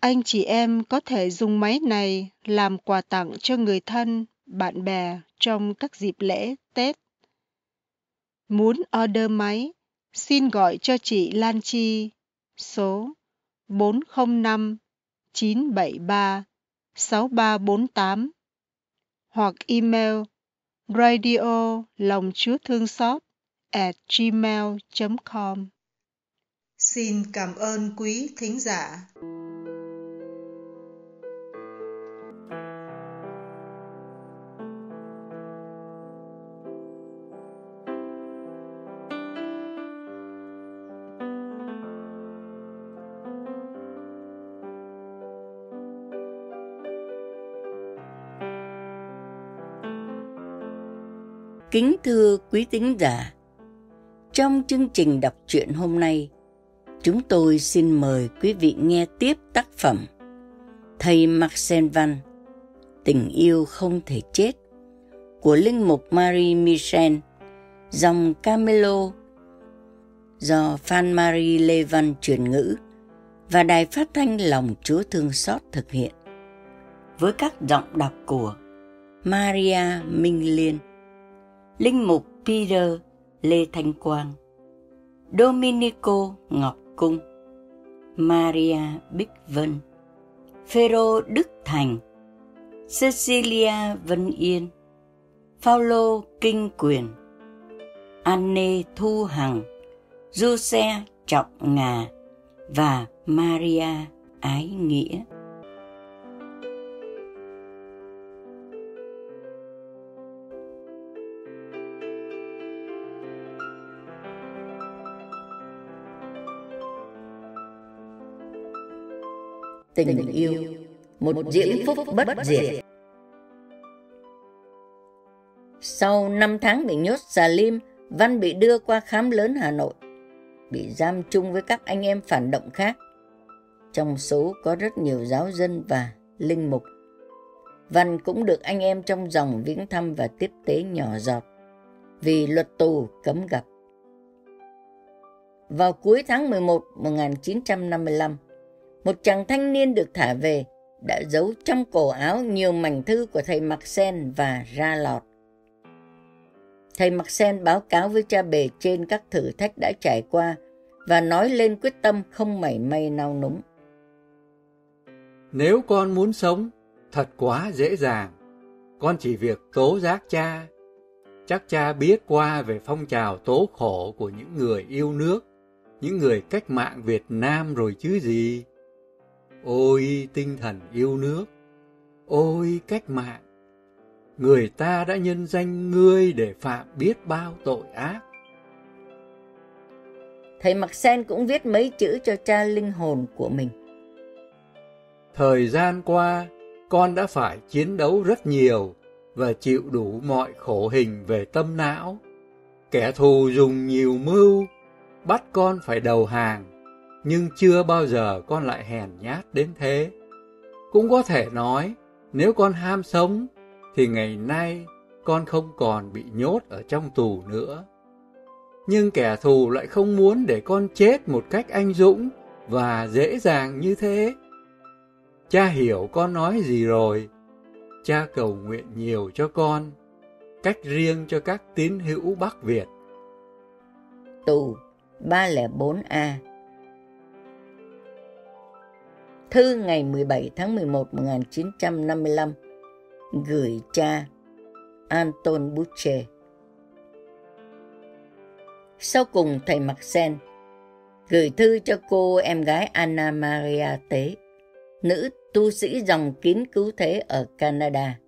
Anh chị em có thể dùng máy này làm quà tặng cho người thân, bạn bè trong các dịp lễ Tết. Muốn order máy, xin gọi cho chị Lan Chi số 405 973 6348 hoặc email radio lòng chúa thương xót at gmail.com Xin cảm ơn quý thính giả.
Kính thưa quý tín giả, trong chương trình đọc truyện hôm nay, Chúng tôi xin mời quý vị nghe tiếp tác phẩm Thầy Marcel Văn Tình yêu không thể chết của Linh Mục Marie Michel dòng Camelo do Phan Marie Lê Văn truyền ngữ và Đài Phát thanh Lòng Chúa Thương Xót thực hiện. Với các giọng đọc của Maria Minh Liên, Linh Mục Peter Lê Thanh Quang, Dominico Ngọc Cung, Maria Bích Vân, Phêrô Đức Thành, Cecilia Vân Yên, Phaolô Kinh Quyền, Anne Thu Hằng, Giuse Trọng Ngà và Maria Ái Nghĩa. Tình yêu, một diễm phúc bất diệt. Sau 5 tháng bị nhốt xà lim, Văn bị đưa qua khám lớn Hà Nội, bị giam chung với các anh em phản động khác. Trong số có rất nhiều giáo dân và linh mục. Văn cũng được anh em trong dòng viếng thăm và tiếp tế nhỏ giọt, vì luật tù cấm gặp. Vào cuối tháng 11 1955, một chàng thanh niên được thả về đã giấu trong cổ áo nhiều mảnh thư của thầy Mặc Sen và ra lọt. Thầy Mặc Sen báo cáo với cha bề trên các thử thách đã trải qua và nói lên quyết tâm không mảy may nao núng.
Nếu con muốn sống, thật quá dễ dàng. Con chỉ việc tố giác cha. Chắc cha biết qua về phong trào tố khổ của những người yêu nước, những người cách mạng Việt Nam rồi chứ gì. Ôi tinh thần yêu nước, ôi cách mạng, người ta đã nhân danh ngươi để phạm biết bao tội ác.
Thầy Mặc Sen cũng viết mấy chữ cho cha linh hồn của mình.
Thời gian qua, con đã phải chiến đấu rất nhiều và chịu đủ mọi khổ hình về tâm não. Kẻ thù dùng nhiều mưu, bắt con phải đầu hàng, nhưng chưa bao giờ con lại hèn nhát đến thế. Cũng có thể nói, nếu con ham sống, thì ngày nay con không còn bị nhốt ở trong tù nữa. Nhưng kẻ thù lại không muốn để con chết một cách anh dũng và dễ dàng như thế. Cha hiểu con nói gì rồi. Cha cầu nguyện nhiều cho con, cách riêng cho các tín hữu Bắc Việt.
Tù 304A Thư ngày 17 tháng 11 1955 Gửi cha Anton Buche Sau cùng thầy Mạc Sen gửi thư cho cô em gái Anna Maria Tế, nữ tu sĩ dòng kín cứu thế ở Canada.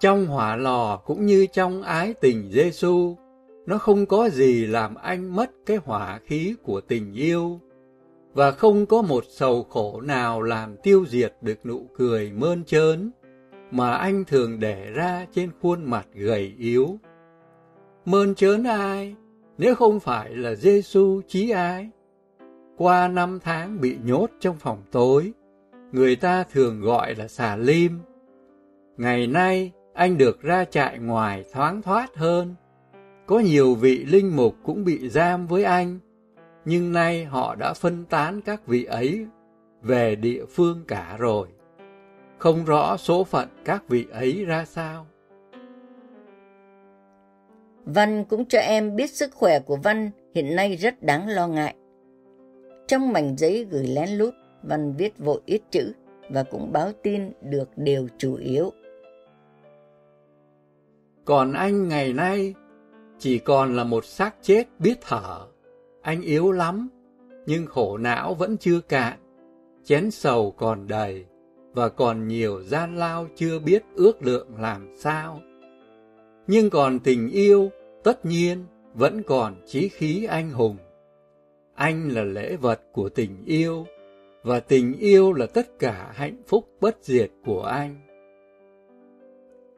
Trong hỏa lò cũng như trong ái tình Giêsu, nó không có gì làm anh mất cái hỏa khí của tình yêu và không có một sầu khổ nào làm tiêu diệt được nụ cười mơn trớn mà anh thường để ra trên khuôn mặt gầy yếu. Mơn trớn ai, nếu không phải là Giêsu chí ái? Qua năm tháng bị nhốt trong phòng tối, người ta thường gọi là xà lim. Ngày nay, anh được ra trại ngoài thoáng thoát hơn. Có nhiều vị linh mục cũng bị giam với anh, nhưng nay họ đã phân tán các vị ấy về địa phương cả rồi. Không rõ số phận các vị ấy ra sao.
Văn cũng cho em biết sức khỏe của Văn hiện nay rất đáng lo ngại. Trong mảnh giấy gửi lén lút, Văn viết vội ít chữ và cũng báo tin được điều chủ yếu.
Còn anh ngày nay chỉ còn là một xác chết biết thở. Anh yếu lắm, nhưng khổ não vẫn chưa cạn, chén sầu còn đầy, và còn nhiều gian lao chưa biết ước lượng làm sao. Nhưng còn tình yêu, tất nhiên, vẫn còn chí khí anh hùng. Anh là lễ vật của tình yêu, và tình yêu là tất cả hạnh phúc bất diệt của anh.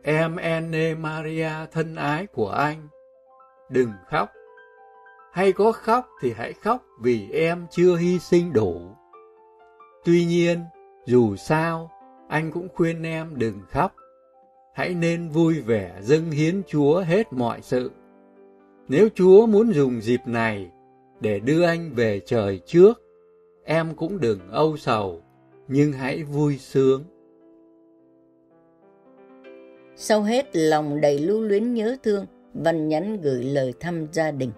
Em Enne Maria thân ái của anh, đừng khóc, hay có khóc thì hãy khóc vì em chưa hy sinh đủ. Tuy nhiên, dù sao, anh cũng khuyên em đừng khóc. Hãy nên vui vẻ dâng hiến Chúa hết mọi sự. Nếu Chúa muốn dùng dịp này để đưa anh về trời trước, em cũng đừng âu sầu, nhưng hãy vui sướng.
Sau hết lòng đầy lưu luyến nhớ thương, Văn nhắn gửi lời thăm gia đình.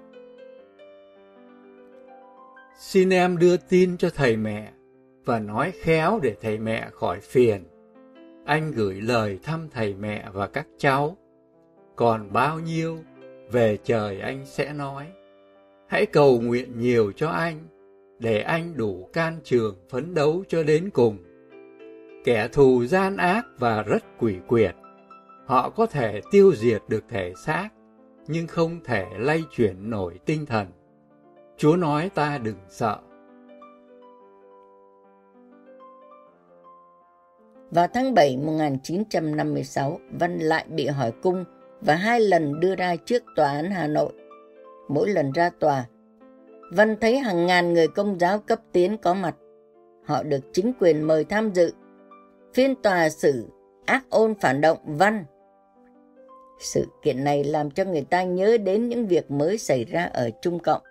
Xin em đưa tin cho thầy mẹ và nói khéo để thầy mẹ khỏi phiền. Anh gửi lời thăm thầy mẹ và các cháu. Còn bao nhiêu, về trời anh sẽ nói. Hãy cầu nguyện nhiều cho anh, để anh đủ can trường phấn đấu cho đến cùng. Kẻ thù gian ác và rất quỷ quyệt. Họ có thể tiêu diệt được thể xác, nhưng không thể lay chuyển nổi tinh thần. Chúa nói ta đừng sợ.
Vào tháng 7 1956, Văn lại bị hỏi cung và hai lần đưa ra trước tòa án Hà Nội. Mỗi lần ra tòa, Văn thấy hàng ngàn người công giáo cấp tiến có mặt. Họ được chính quyền mời tham dự. Phiên tòa xử ác ôn phản động Văn. Sự kiện này làm cho người ta nhớ đến những việc mới xảy ra ở Trung Cộng.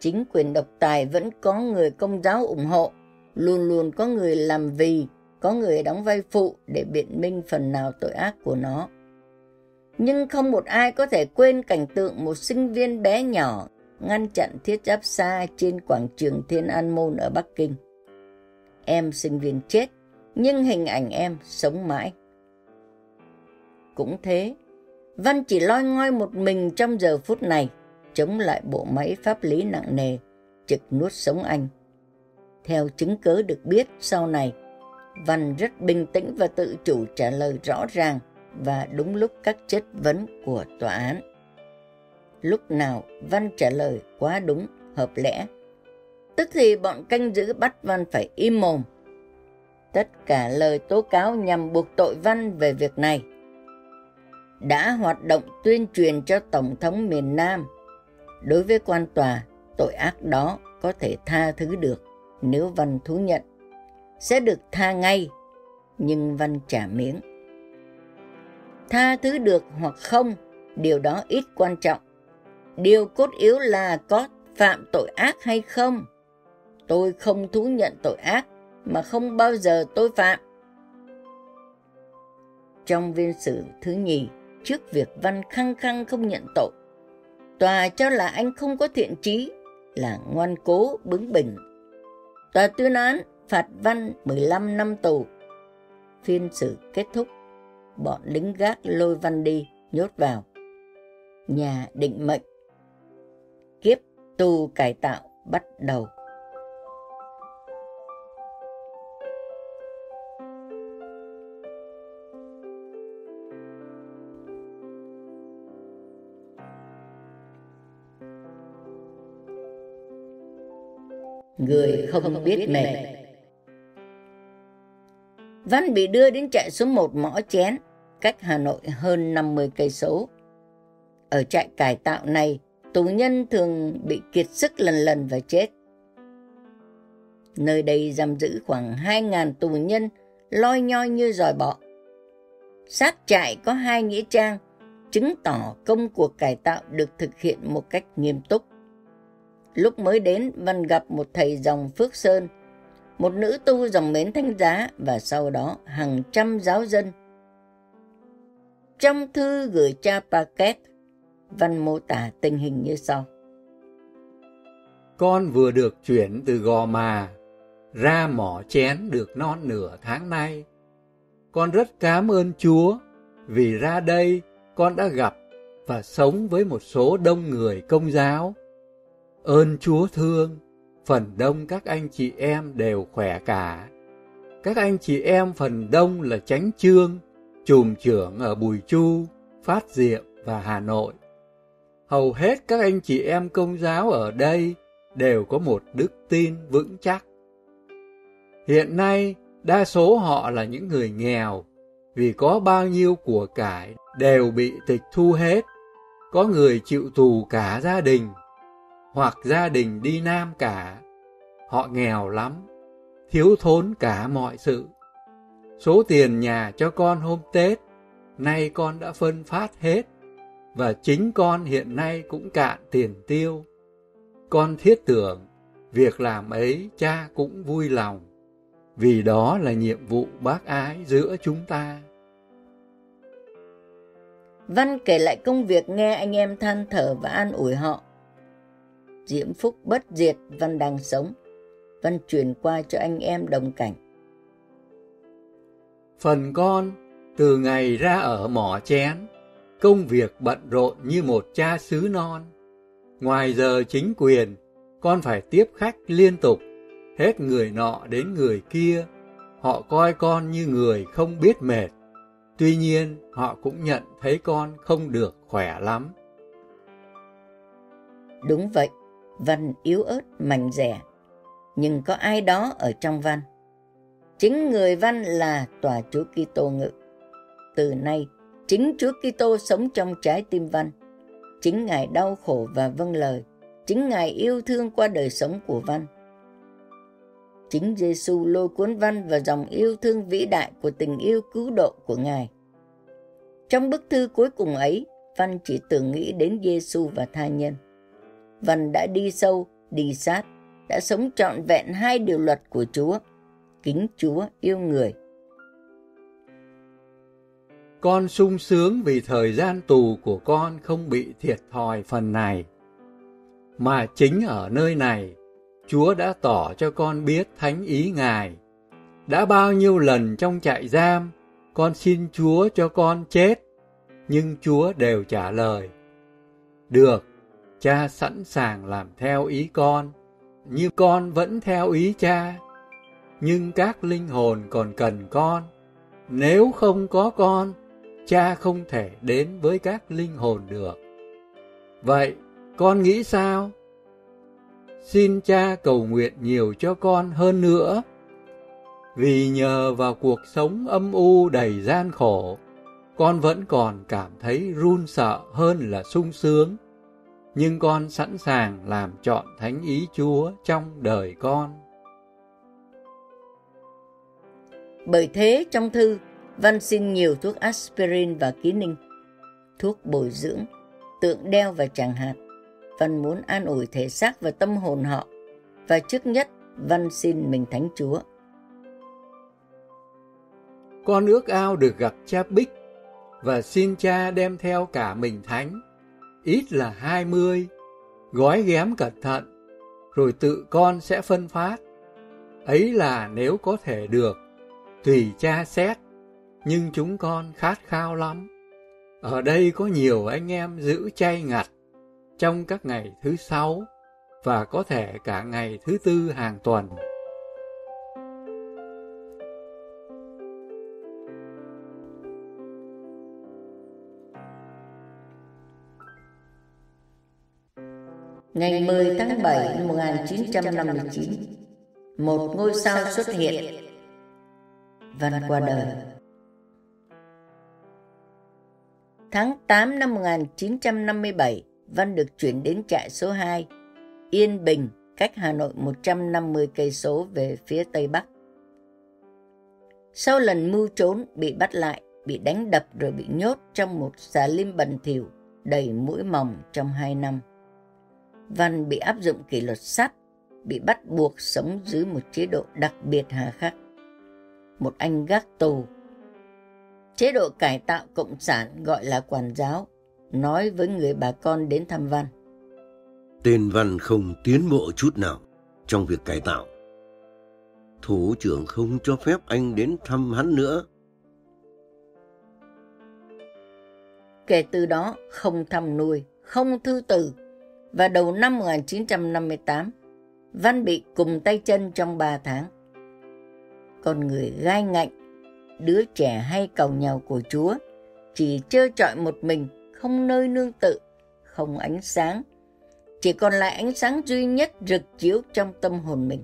Chính quyền độc tài vẫn có người công giáo ủng hộ, luôn luôn có người làm vì, có người đóng vai phụ để biện minh phần nào tội ác của nó. Nhưng không một ai có thể quên cảnh tượng một sinh viên bé nhỏ ngăn chặn thiết giáp xa trên quảng trường Thiên An Môn ở Bắc Kinh. Em sinh viên chết, nhưng hình ảnh em sống mãi. Cũng thế, Văn chỉ loi ngoi một mình trong giờ phút này, chống lại bộ máy pháp lý nặng nề, trực nuốt sống anh. Theo chứng cớ được biết sau này, Văn rất bình tĩnh và tự chủ trả lời rõ ràng và đúng lúc các chất vấn của tòa án. Lúc nào Văn trả lời quá đúng, hợp lẽ. Tức thì bọn canh giữ bắt Văn phải im mồm. Tất cả lời tố cáo nhằm buộc tội Văn về việc này. Đã hoạt động tuyên truyền cho Tổng thống miền Nam. Đối với quan tòa, tội ác đó có thể tha thứ được nếu Văn thú nhận. Sẽ được tha ngay, nhưng Văn trả miếng. Tha thứ được hoặc không, điều đó ít quan trọng. Điều cốt yếu là có phạm tội ác hay không. Tôi không thú nhận tội ác mà không bao giờ tôi phạm. Trong viên sử thứ nhì, trước việc Văn khăng khăng không nhận tội, tòa cho là anh không có thiện trí, là ngoan cố bướng bỉnh. Tòa tuyên án phạt Văn 15 năm tù. Phiên xử kết thúc, bọn lính gác lôi Văn đi, nhốt vào. Nhà định mệnh kiếp tù cải tạo bắt đầu. Người không biết mệt Văn bị đưa đến trại số 1 Mõ Chén, cách Hà Nội hơn 50 cây số. Ở trại cải tạo này, tù nhân thường bị kiệt sức lần lần và chết. Nơi đây giam giữ khoảng 2.000 tù nhân loi nhoi như dòi bọ. Sát trại có hai nghĩa trang, chứng tỏ công cuộc cải tạo được thực hiện một cách nghiêm túc. Lúc mới đến, Văn gặp một thầy dòng Phước Sơn, một nữ tu dòng mến Thánh giá và sau đó hàng trăm giáo dân. Trong thư gửi cha Paquet, Văn mô tả tình hình như sau.
Con vừa được chuyển từ Gò Mà ra mỏ chén được non nửa tháng nay. Con rất cảm ơn Chúa vì ra đây con đã gặp và sống với một số đông người công giáo. Ơn Chúa thương, phần đông các anh chị em đều khỏe cả. Các anh chị em phần đông là chánh trương, chùm trưởng ở Bùi Chu, Phát Diệm và Hà Nội hầu hết các anh chị em công giáo ở đây đều có một đức tin vững chắc. Hiện nay, đa số họ là những người nghèo, vì có bao nhiêu của cải đều bị tịch thu hết. có người chịu tù cả gia đình, hoặc gia đình đi Nam cả. Họ nghèo lắm, thiếu thốn cả mọi sự. Số tiền nhà cho con hôm Tết, nay con đã phân phát hết, và chính con hiện nay cũng cạn tiền tiêu. Con thiết tưởng, việc làm ấy cha cũng vui lòng, vì đó là nhiệm vụ bác ái giữa chúng ta.
Văn kể lại công việc nghe anh em than thở và an ủi họ. Diễm phúc bất diệt, Văn đang sống. Văn truyền qua cho anh em đồng cảnh.
Phần con, từ ngày ra ở mỏ chén, công việc bận rộn như một cha xứ non. Ngoài giờ chính quyền, con phải tiếp khách liên tục, hết người nọ đến người kia. Họ coi con như người không biết mệt. Tuy nhiên, họ cũng nhận thấy con không được khỏe lắm.
Đúng vậy, Văn yếu ớt, mảnh rẻ. Nhưng có ai đó ở trong Văn. Chính người Văn là tòa Chúa Kitô ngự. Từ nay, chính Chúa Kitô sống trong trái tim Văn. Chính Ngài đau khổ và vâng lời. Chính Ngài yêu thương qua đời sống của Văn. Chính Giêsu lôi cuốn Văn vào dòng yêu thương vĩ đại của tình yêu cứu độ của Ngài. Trong bức thư cuối cùng ấy, Văn chỉ tưởng nghĩ đến Giêsu và tha nhân. Vân đã đi sâu, đi sát, đã sống trọn vẹn hai điều luật của Chúa, kính Chúa yêu người.
Con sung sướng vì thời gian tù của con không bị thiệt thòi phần này. Mà chính ở nơi này, Chúa đã tỏ cho con biết thánh ý Ngài. Đã bao nhiêu lần trong trại giam, con xin Chúa cho con chết, nhưng Chúa đều trả lời. Được, cha sẵn sàng làm theo ý con, như con vẫn theo ý cha. Nhưng các linh hồn còn cần con. Nếu không có con, cha không thể đến với các linh hồn được. Vậy, con nghĩ sao? Xin cha cầu nguyện nhiều cho con hơn nữa. Vì nhờ vào cuộc sống âm u đầy gian khổ, con vẫn còn cảm thấy run sợ hơn là sung sướng. Nhưng con sẵn sàng làm chọn thánh ý Chúa trong đời con.
Bởi thế trong thư, Văn xin nhiều thuốc aspirin và ký ninh, thuốc bồi dưỡng, tượng đeo và tràng hạt. Văn muốn an ủi thể xác và tâm hồn họ. Và trước nhất, Văn xin mình Thánh Chúa.
Con ước ao được gặp cha Bích và xin cha đem theo cả mình Thánh, ít là hai mươi, gói ghém cẩn thận, rồi tự con sẽ phân phát. Ấy là nếu có thể được, tùy cha xét, nhưng chúng con khát khao lắm. Ở đây có nhiều anh em giữ chay ngặt trong các ngày thứ sáu và có thể cả ngày thứ tư hàng tuần.
Ngày 10 tháng 7 năm 1959, một ngôi sao xuất hiện. Văn qua đời. Tháng 8 năm 1957, Văn được chuyển đến trại số 2, Yên Bình, cách Hà Nội 150 cây số về phía tây bắc. Sau lần mưu trốn, bị bắt lại, bị đánh đập rồi bị nhốt trong một xà lim bẩn thỉu đầy mũi mỏng trong hai năm. Văn bị áp dụng kỷ luật sắt, bị bắt buộc sống dưới một chế độ đặc biệt hà khắc. Một anh gác tù. Chế độ cải tạo cộng sản gọi là quản giáo, nói với người bà con đến thăm Văn.
Tên Văn không tiến bộ chút nào trong việc cải tạo. Thủ trưởng không cho phép anh đến thăm hắn nữa.
Kể từ đó, không thăm nuôi, không thư từ, và đầu năm 1958, Văn bị cùng tay chân trong 3 tháng. Con người gai ngạnh, đứa trẻ hay cầu nhau của Chúa, chỉ trơ trọi một mình, không nơi nương tự, không ánh sáng. Chỉ còn lại ánh sáng duy nhất rực chiếu trong tâm hồn mình.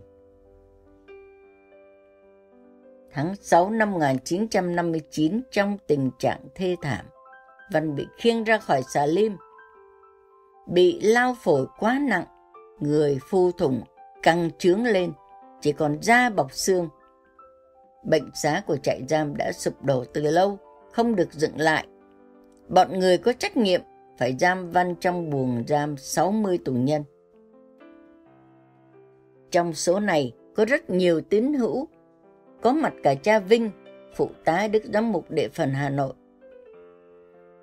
Tháng 6 năm 1959 trong tình trạng thê thảm, Văn bị khiêng ra khỏi xà lim bị lao phổi quá nặng, người phu thủng, căng trướng lên, chỉ còn da bọc xương. Bệnh xá của trại giam đã sụp đổ từ lâu, không được dựng lại. Bọn người có trách nhiệm phải giam văn trong buồng giam 60 tù nhân. Trong số này có rất nhiều tín hữu, có mặt cả cha Vinh, phụ tá Đức Giám mục Địa phần Hà Nội.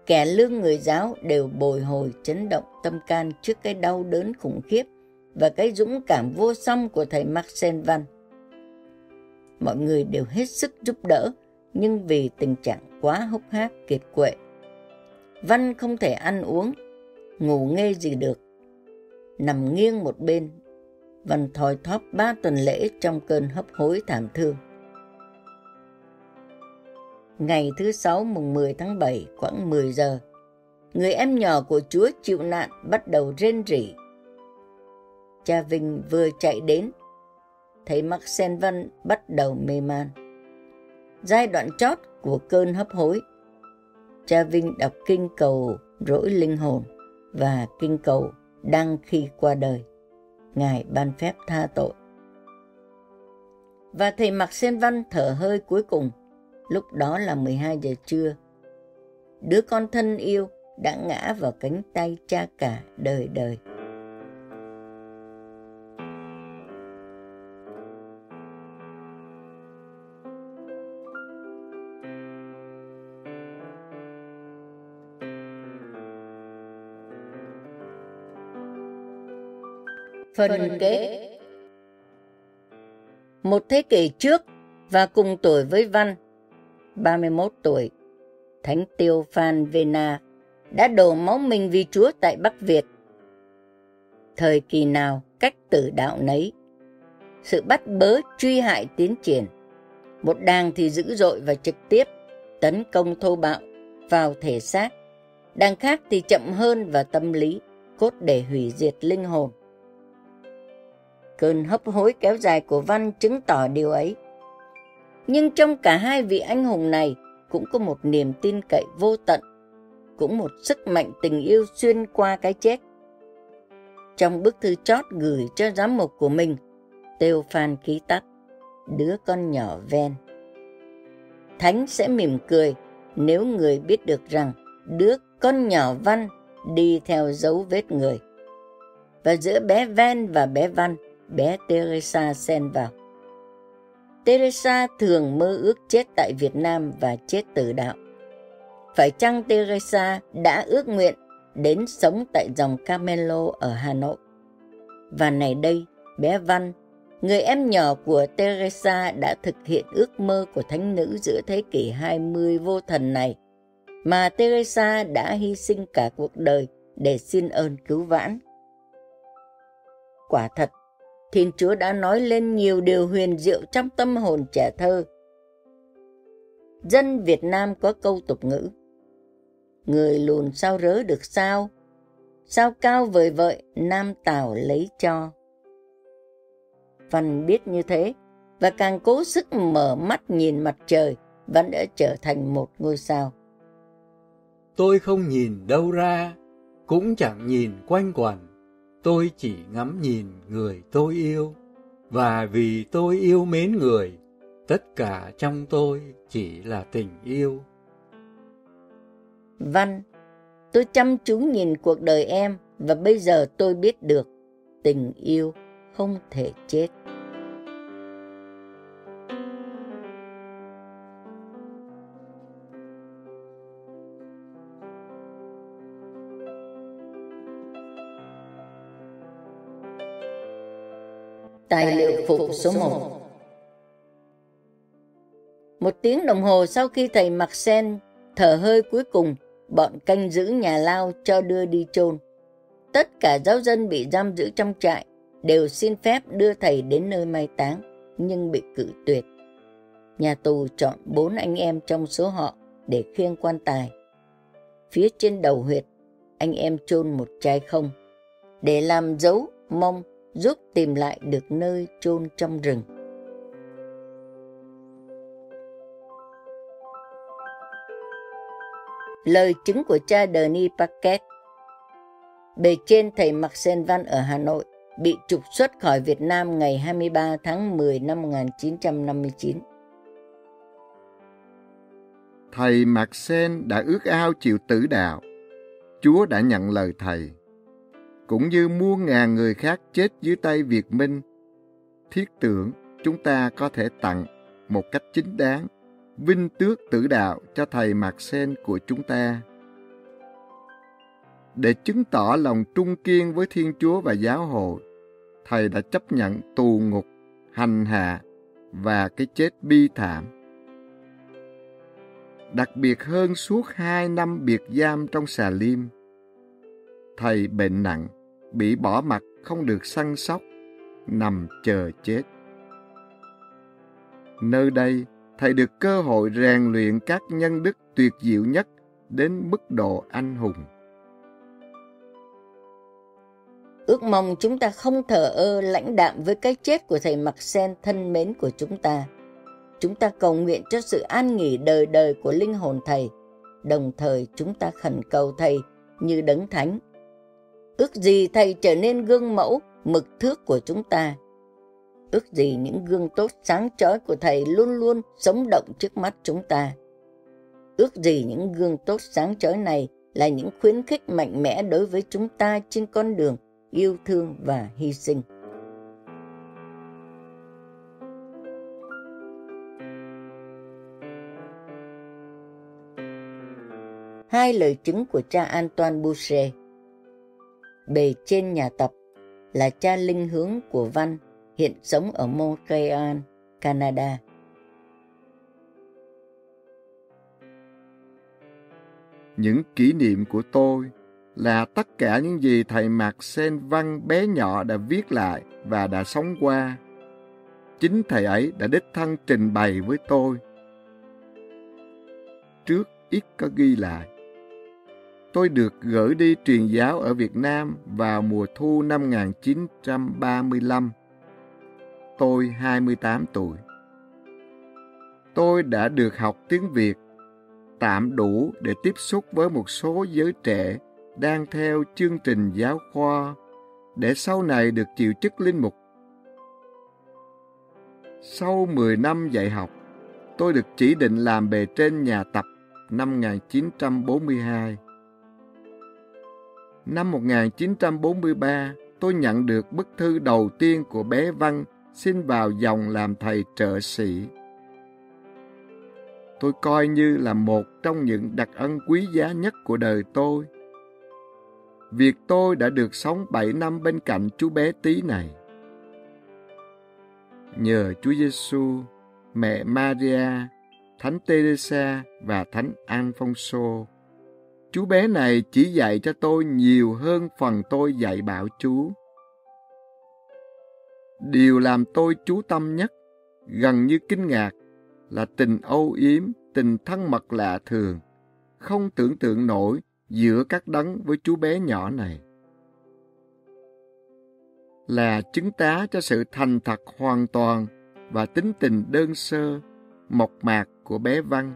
Kẻ lương người giáo đều bồi hồi chấn động tâm can trước cái đau đớn khủng khiếp và cái dũng cảm vô song của thầy Marcel Văn. Mọi người đều hết sức giúp đỡ, nhưng vì tình trạng quá hốc hác kiệt quệ. Văn không thể ăn uống, ngủ nghe gì được. Nằm nghiêng một bên, Văn thoi thóp ba tuần lễ trong cơn hấp hối thảm thương. Ngày thứ sáu mùng 10 tháng 7 khoảng 10 giờ, người em nhỏ của Chúa chịu nạn bắt đầu rên rỉ. Cha Vinh vừa chạy đến, thấy Marcel Văn bắt đầu mê man. Giai đoạn chót của cơn hấp hối, cha Vinh đọc kinh cầu rỗi linh hồn và kinh cầu đăng khi qua đời. Ngài ban phép tha tội. Và thầy Marcel Văn thở hơi cuối cùng Lúc đó là 12 giờ trưa. Đứa con thân yêu đã ngã vào cánh tay cha cả đời đời. Phần kết Một thế kỷ trước và cùng tuổi với Văn, 31 tuổi, Thánh Tiêu Phan Vena đã đổ máu mình vì Chúa tại Bắc Việt. Thời kỳ nào cách tử đạo nấy, sự bắt bớ truy hại tiến triển, một đàng thì dữ dội và trực tiếp, tấn công thô bạo vào thể xác, đàng khác thì chậm hơn và tâm lý, cốt để hủy diệt linh hồn. Cơn hấp hối kéo dài của Văn chứng tỏ điều ấy. Nhưng trong cả hai vị anh hùng này cũng có một niềm tin cậy vô tận, cũng một sức mạnh tình yêu xuyên qua cái chết. Trong bức thư chót gửi cho giám mục của mình, Têu Phan ký tắt, đứa con nhỏ ven. Thánh sẽ mỉm cười nếu người biết được rằng đứa con nhỏ văn đi theo dấu vết người. Và giữa bé Ven và bé Văn, bé Teresa xen vào. Teresa thường mơ ước chết tại Việt Nam và chết tử đạo. Phải chăng Teresa đã ước nguyện đến sống tại dòng Carmelo ở Hà Nội? Và này đây, bé Văn, người em nhỏ của Teresa đã thực hiện ước mơ của thánh nữ giữa thế kỷ 20 vô thần này, mà Teresa đã hy sinh cả cuộc đời để xin ơn cứu vãn. Quả thật, Thiên Chúa đã nói lên nhiều điều huyền diệu trong tâm hồn trẻ thơ. Dân Việt Nam có câu tục ngữ. Người lùn sao rớ được sao? Sao cao vời vợi, nam Tào lấy cho. Văn biết như thế, và càng cố sức mở mắt nhìn mặt trời, vẫn đã trở thành một ngôi sao.
Tôi không nhìn đâu ra, cũng chẳng nhìn quanh quẩn tôi chỉ ngắm nhìn người tôi yêu, và vì tôi yêu mến người, tất cả trong tôi chỉ là tình yêu.
Văn, tôi chăm chú nhìn cuộc đời em và bây giờ tôi biết được tình yêu không thể chết. Tài liệu phụ số 1 Một tiếng đồng hồ sau khi thầy mặc sen thở hơi cuối cùng, bọn canh giữ nhà lao cho đưa đi chôn. Tất cả giáo dân bị giam giữ trong trại đều xin phép đưa thầy đến nơi mai táng, nhưng bị cự tuyệt. Nhà tù chọn bốn anh em trong số họ để khiêng quan tài. Phía trên đầu huyệt, anh em chôn một chai không, để làm dấu mong giúp tìm lại được nơi chôn trong rừng. Lời chứng của cha Denis Paquet Bề trên thầy Marcel Văn ở Hà Nội bị trục xuất khỏi Việt Nam ngày 23 tháng 10 năm 1959.
Thầy Marcel đã ước ao chịu tử đạo. Chúa đã nhận lời thầy. Cũng như muôn ngàn người khác chết dưới tay Việt Minh, thiết tưởng chúng ta có thể tặng một cách chính đáng vinh tước tử đạo cho thầy mạc sen của chúng ta. Để chứng tỏ lòng trung kiên với Thiên Chúa và giáo hội, thầy đã chấp nhận tù ngục, hành hạ và cái chết bi thảm. Đặc biệt hơn suốt hai năm biệt giam trong xà liêm thầy bệnh nặng, bị bỏ mặt không được săn sóc, nằm chờ chết. Nơi đây, thầy được cơ hội rèn luyện các nhân đức tuyệt diệu nhất đến mức độ anh hùng.
Ước mong chúng ta không thờ ơ lãnh đạm với cái chết của thầy Mặc Sen thân mến của chúng ta. Chúng ta cầu nguyện cho sự an nghỉ đời đời của linh hồn thầy. Đồng thời chúng ta khẩn cầu thầy như đấng thánh. Ước gì thầy trở nên gương mẫu, mực thước của chúng ta. Ước gì những gương tốt sáng chói của thầy luôn luôn sống động trước mắt chúng ta. Ước gì những gương tốt sáng chói này là những khuyến khích mạnh mẽ đối với chúng ta trên con đường yêu thương và hy sinh. Hai lời chứng của cha Antoine Boucher Bề trên nhà tập là cha linh hướng của Văn, hiện sống ở Montreal, Canada.
Những kỷ niệm của tôi là tất cả những gì thầy Mạc Sen Văn bé nhỏ đã viết lại và đã sống qua. Chính thầy ấy đã đích thân trình bày với tôi. Trước ít có ghi lại. Tôi được gửi đi truyền giáo ở Việt Nam vào mùa thu năm 1935. Tôi 28 tuổi. Tôi đã được học tiếng Việt tạm đủ để tiếp xúc với một số giới trẻ đang theo chương trình giáo khoa để sau này được chịu chức linh mục. Sau 10 năm dạy học, tôi được chỉ định làm bề trên nhà tập năm 1942. Năm 1943, tôi nhận được bức thư đầu tiên của bé Văn xin vào dòng làm thầy trợ sĩ. Tôi coi như là một trong những đặc ân quý giá nhất của đời tôi việc tôi đã được sống 7 năm bên cạnh chú bé tí này. Nhờ Chúa Giêsu, mẹ Maria, Thánh Teresa và Thánh Alfonso, chú bé này chỉ dạy cho tôi nhiều hơn phần tôi dạy bảo chú. Điều làm tôi chú tâm nhất, gần như kinh ngạc, là tình âu yếm, tình thân mật lạ thường, không tưởng tượng nổi giữa các đấng với chú bé nhỏ này là chứng tá cho sự thành thật hoàn toàn và tính tình đơn sơ, mộc mạc của bé Văn.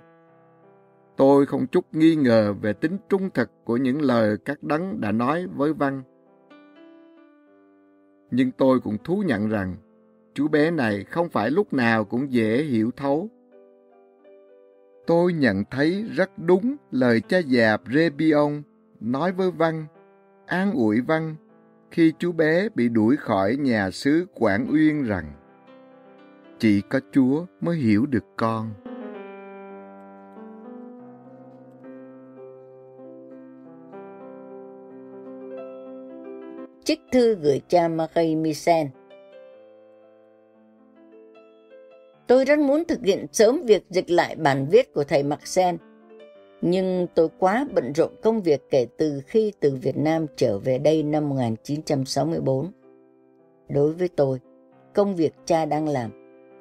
Tôi không chút nghi ngờ về tính trung thực của những lời các đấng đã nói với Văn. Nhưng tôi cũng thú nhận rằng chú bé này không phải lúc nào cũng dễ hiểu thấu tôi nhận thấy rất đúng lời cha già Rebion nói với Văn, an ủi Văn khi chú bé bị đuổi khỏi nhà xứ Quảng Uyên rằng chỉ có Chúa mới hiểu được con.
Trích thư gửi cha Marie Michel Tôi rất muốn thực hiện sớm việc dịch lại bản viết của thầy Marcel, nhưng tôi quá bận rộn công việc kể từ khi từ Việt Nam trở về đây năm 1964. Đối với tôi, công việc cha đang làm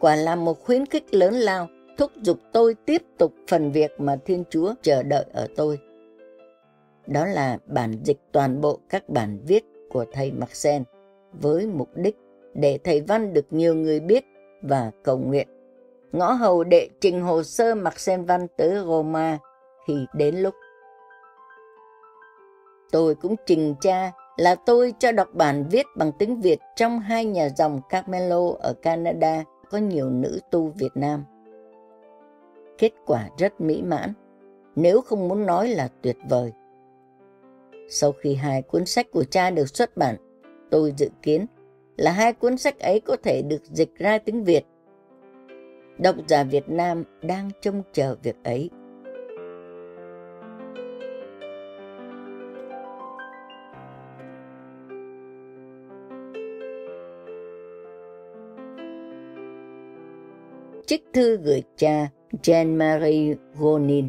quả là một khuyến khích lớn lao thúc giục tôi tiếp tục phần việc mà Thiên Chúa chờ đợi ở tôi. Đó là bản dịch toàn bộ các bản viết của thầy Marcel với mục đích để thầy Văn được nhiều người biết và cầu nguyện ngõ hầu đệ trình hồ sơ mặc văn tới Roma thì đến lúc. Tôi cũng trình cha là tôi cho đọc bản viết bằng tiếng Việt trong hai nhà dòng Carmelo ở Canada có nhiều nữ tu Việt Nam. Kết quả rất mỹ mãn, nếu không muốn nói là tuyệt vời. Sau khi hai cuốn sách của cha được xuất bản, tôi dự kiến là hai cuốn sách ấy có thể được dịch ra tiếng Việt. Độc giả Việt Nam đang trông chờ việc ấy. Trích thư gửi cha Jean-Marie Gonin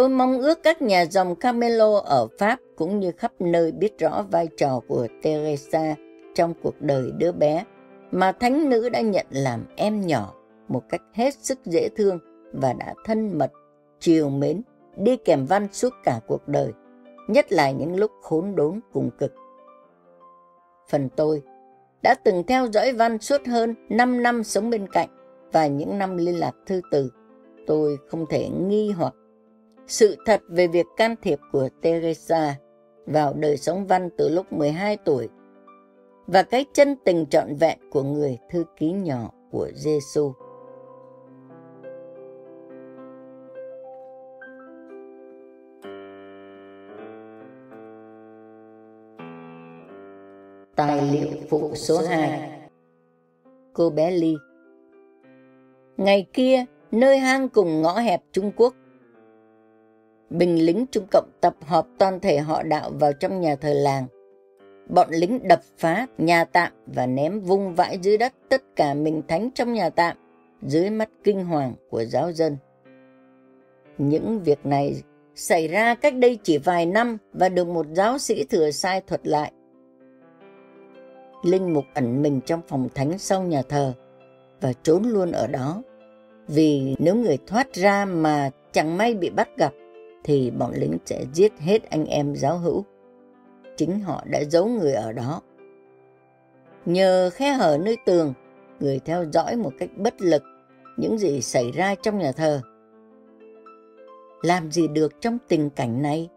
Tôi mong ước các nhà dòng Camelo ở Pháp cũng như khắp nơi biết rõ vai trò của Teresa trong cuộc đời đứa bé mà thánh nữ đã nhận làm em nhỏ một cách hết sức dễ thương và đã thân mật, chiều mến, đi kèm văn suốt cả cuộc đời, nhất là những lúc khốn đốn cùng cực. Phần tôi đã từng theo dõi văn suốt hơn 5 năm sống bên cạnh và những năm liên lạc thư từ, tôi không thể nghi hoặc sự thật về việc can thiệp của Teresa vào đời sống văn từ lúc 12 tuổi và cái chân tình trọn vẹn của người thư ký nhỏ của Giêsu. Tài liệu phụ số 2 Cô bé Ly Ngày kia, nơi hang cùng ngõ hẹp Trung Quốc, binh lính Trung Cộng tập hợp toàn thể họ đạo vào trong nhà thờ làng. Bọn lính đập phá nhà tạm và ném vung vãi dưới đất tất cả mình thánh trong nhà tạm, dưới mắt kinh hoàng của giáo dân. Những việc này xảy ra cách đây chỉ vài năm và được một giáo sĩ thừa sai thuật lại. Linh mục ẩn mình trong phòng thánh sau nhà thờ và trốn luôn ở đó. Vì nếu người thoát ra mà chẳng may bị bắt gặp thì bọn lính sẽ giết hết anh em giáo hữu. Chính họ đã giấu người ở đó. Nhờ khe hở nơi tường, người theo dõi một cách bất lực những gì xảy ra trong nhà thờ. Làm gì được trong tình cảnh này?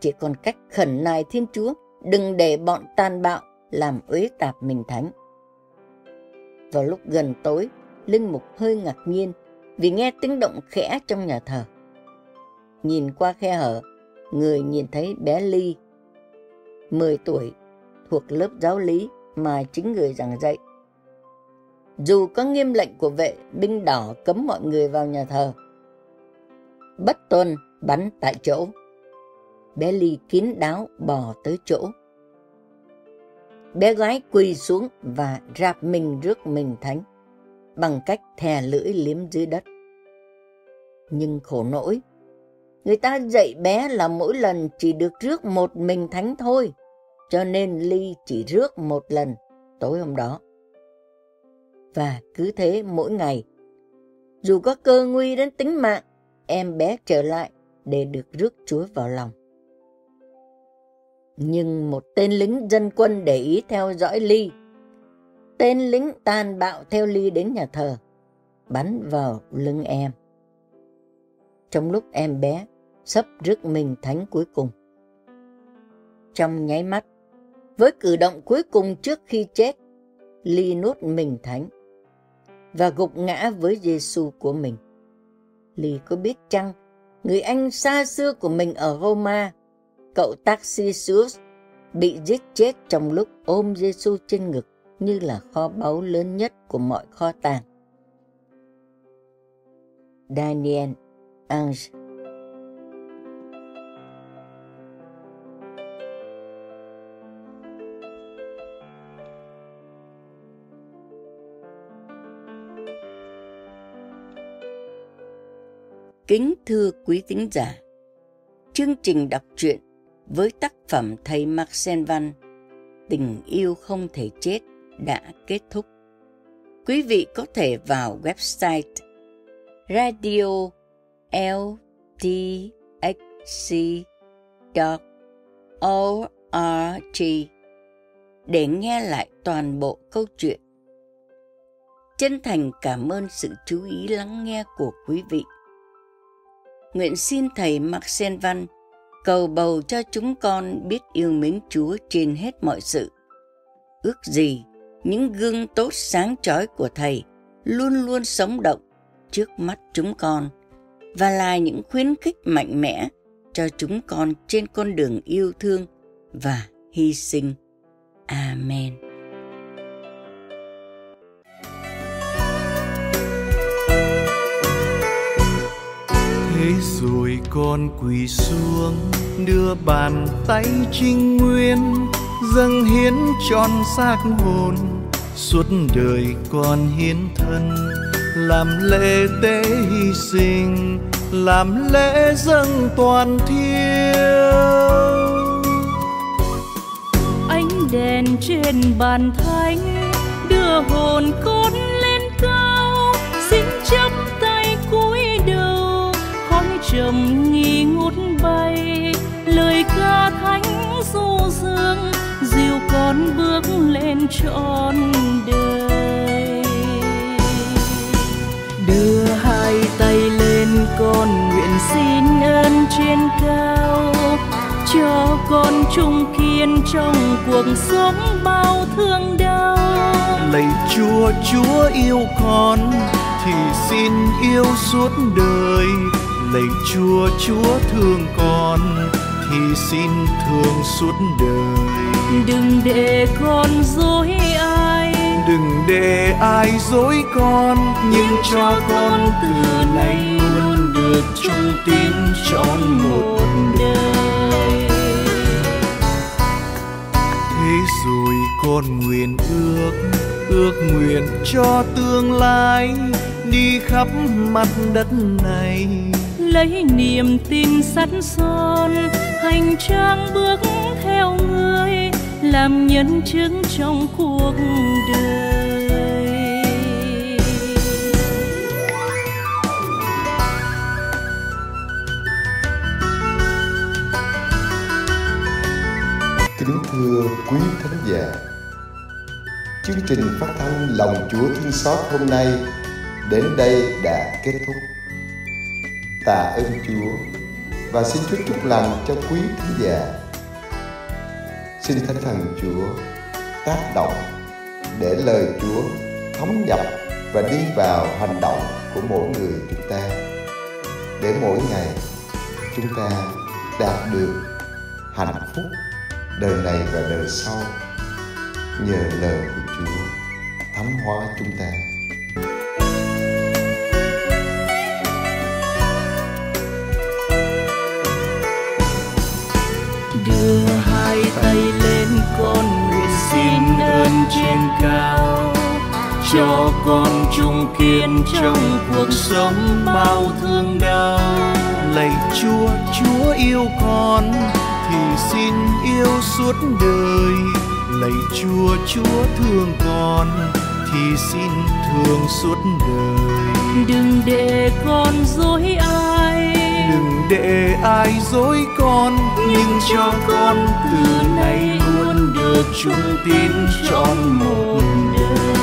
Chỉ còn cách khẩn nài Thiên Chúa đừng để bọn tàn bạo làm uế tạp mình thánh. Vào lúc gần tối, Linh Mục hơi ngạc nhiên vì nghe tiếng động khẽ trong nhà thờ. Nhìn qua khe hở, người nhìn thấy bé Ly, 10 tuổi, thuộc lớp giáo lý mà chính người giảng dạy. Dù có nghiêm lệnh của vệ binh đỏ cấm mọi người vào nhà thờ, bất tuân bắn tại chỗ. Bé Ly kín đáo bò tới chỗ. Bé gái quỳ xuống và rạp mình rước mình thánh bằng cách thè lưỡi liếm dưới đất. Nhưng khổ nỗi, Người ta dạy bé là mỗi lần chỉ được rước một mình thánh thôi, cho nên Ly chỉ rước một lần tối hôm đó. Và cứ thế mỗi ngày, dù có cơ nguy đến tính mạng, em bé trở lại để được rước Chúa vào lòng. Nhưng một tên lính dân quân để ý theo dõi Ly. Tên lính tàn bạo theo Ly đến nhà thờ, bắn vào lưng em trong lúc em bé sắp rước mình thánh cuối cùng. Trong nháy mắt, với cử động cuối cùng trước khi chết, Ly nuốt mình thánh và gục ngã với Giêsu của mình. Ly có biết chăng, người anh xa xưa của mình ở Roma, cậu Taxisius, bị giết chết trong lúc ôm Giêsu trên ngực như là kho báu lớn nhất của mọi kho tàng. Daniel Ange Kính thưa quý thính giả, chương trình đọc truyện với tác phẩm thầy Marcel Văn Tình yêu không thể chết đã kết thúc. Quý vị có thể vào website radio ltxc.org để nghe lại toàn bộ câu chuyện. Chân thành cảm ơn sự chú ý lắng nghe của quý vị. Nguyện xin Thầy Marcel Văn cầu bầu cho chúng con biết yêu mến Chúa trên hết mọi sự. Ước gì những gương tốt sáng chói của Thầy luôn luôn sống động trước mắt chúng con và là những khuyến khích mạnh mẽ cho chúng con trên con đường yêu thương và hy sinh. Amen.
Thế rồi con quỳ xuống, đưa bàn tay trinh nguyên, dâng hiến trọn xác hồn. Suốt đời con hiến thân, làm lễ tế hy sinh, làm lễ dâng toàn thiêu
ánh đèn trên bàn thánh đưa hồn con trầm nghi ngút bay. Lời ca thánh du dương dìu con bước lên trọn đời. Đưa hai tay lên con nguyện xin ơn trên cao. Cho con trung kiên trong cuộc sống bao thương đau.
Lạy chúa chúa yêu con thì xin yêu suốt đời lạy chúa chúa thương con thì xin thương suốt đời.
Đừng để con dối ai.
Đừng để ai dối con nhưng cho con từ nay luôn được trung tín trọn một
đời.
Thế rồi con nguyện ước ước nguyện cho tương lai đi khắp mặt đất này
lấy niềm tin sắt son hành trang bước theo người làm nhân chứng trong cuộc đời
Kính thưa quý thánh giả, chương trình phát thanh Lòng Chúa Thương Xót hôm nay đến đây đã kết thúc. Tạ ơn Chúa và xin Chúa chúc lành cho quý khán giả. Xin Thánh Thần Chúa tác động để lời Chúa thấm nhập và đi vào hành động của mỗi người chúng ta để mỗi ngày chúng ta đạt được hạnh phúc đời này và đời sau, nhờ lời của Chúa thấm hóa chúng ta.
Hai tay lên con nguyện xin ơn trên cao. Cho con trung kiên trong cuộc sống bao thương đau.
Lạy chúa chúa yêu con thì xin yêu suốt đời. Lạy chúa chúa thương con thì xin thương suốt đời.
Đừng để con dối ai
để ai dối con nhưng cho con từ nay luôn được trung tín trọn một đời.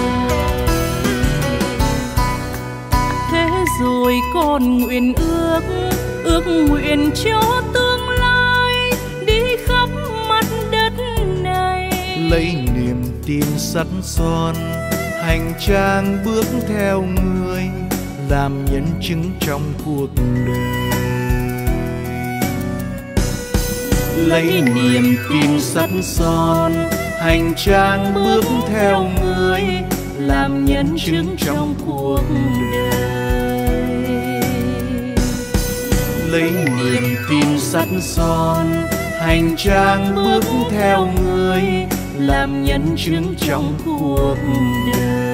Thế rồi con nguyện ước ước nguyện cho tương lai đi khắp mặt đất này.
Lấy niềm tin sắt son hành trang bước theo người làm nhân chứng trong cuộc đời lấy niềm tin sắt son. Hành trang bước theo người, làm nhân chứng trong cuộc đời. Lấy niềm tin sắt son, hành trang bước theo người, làm nhân chứng trong cuộc đời.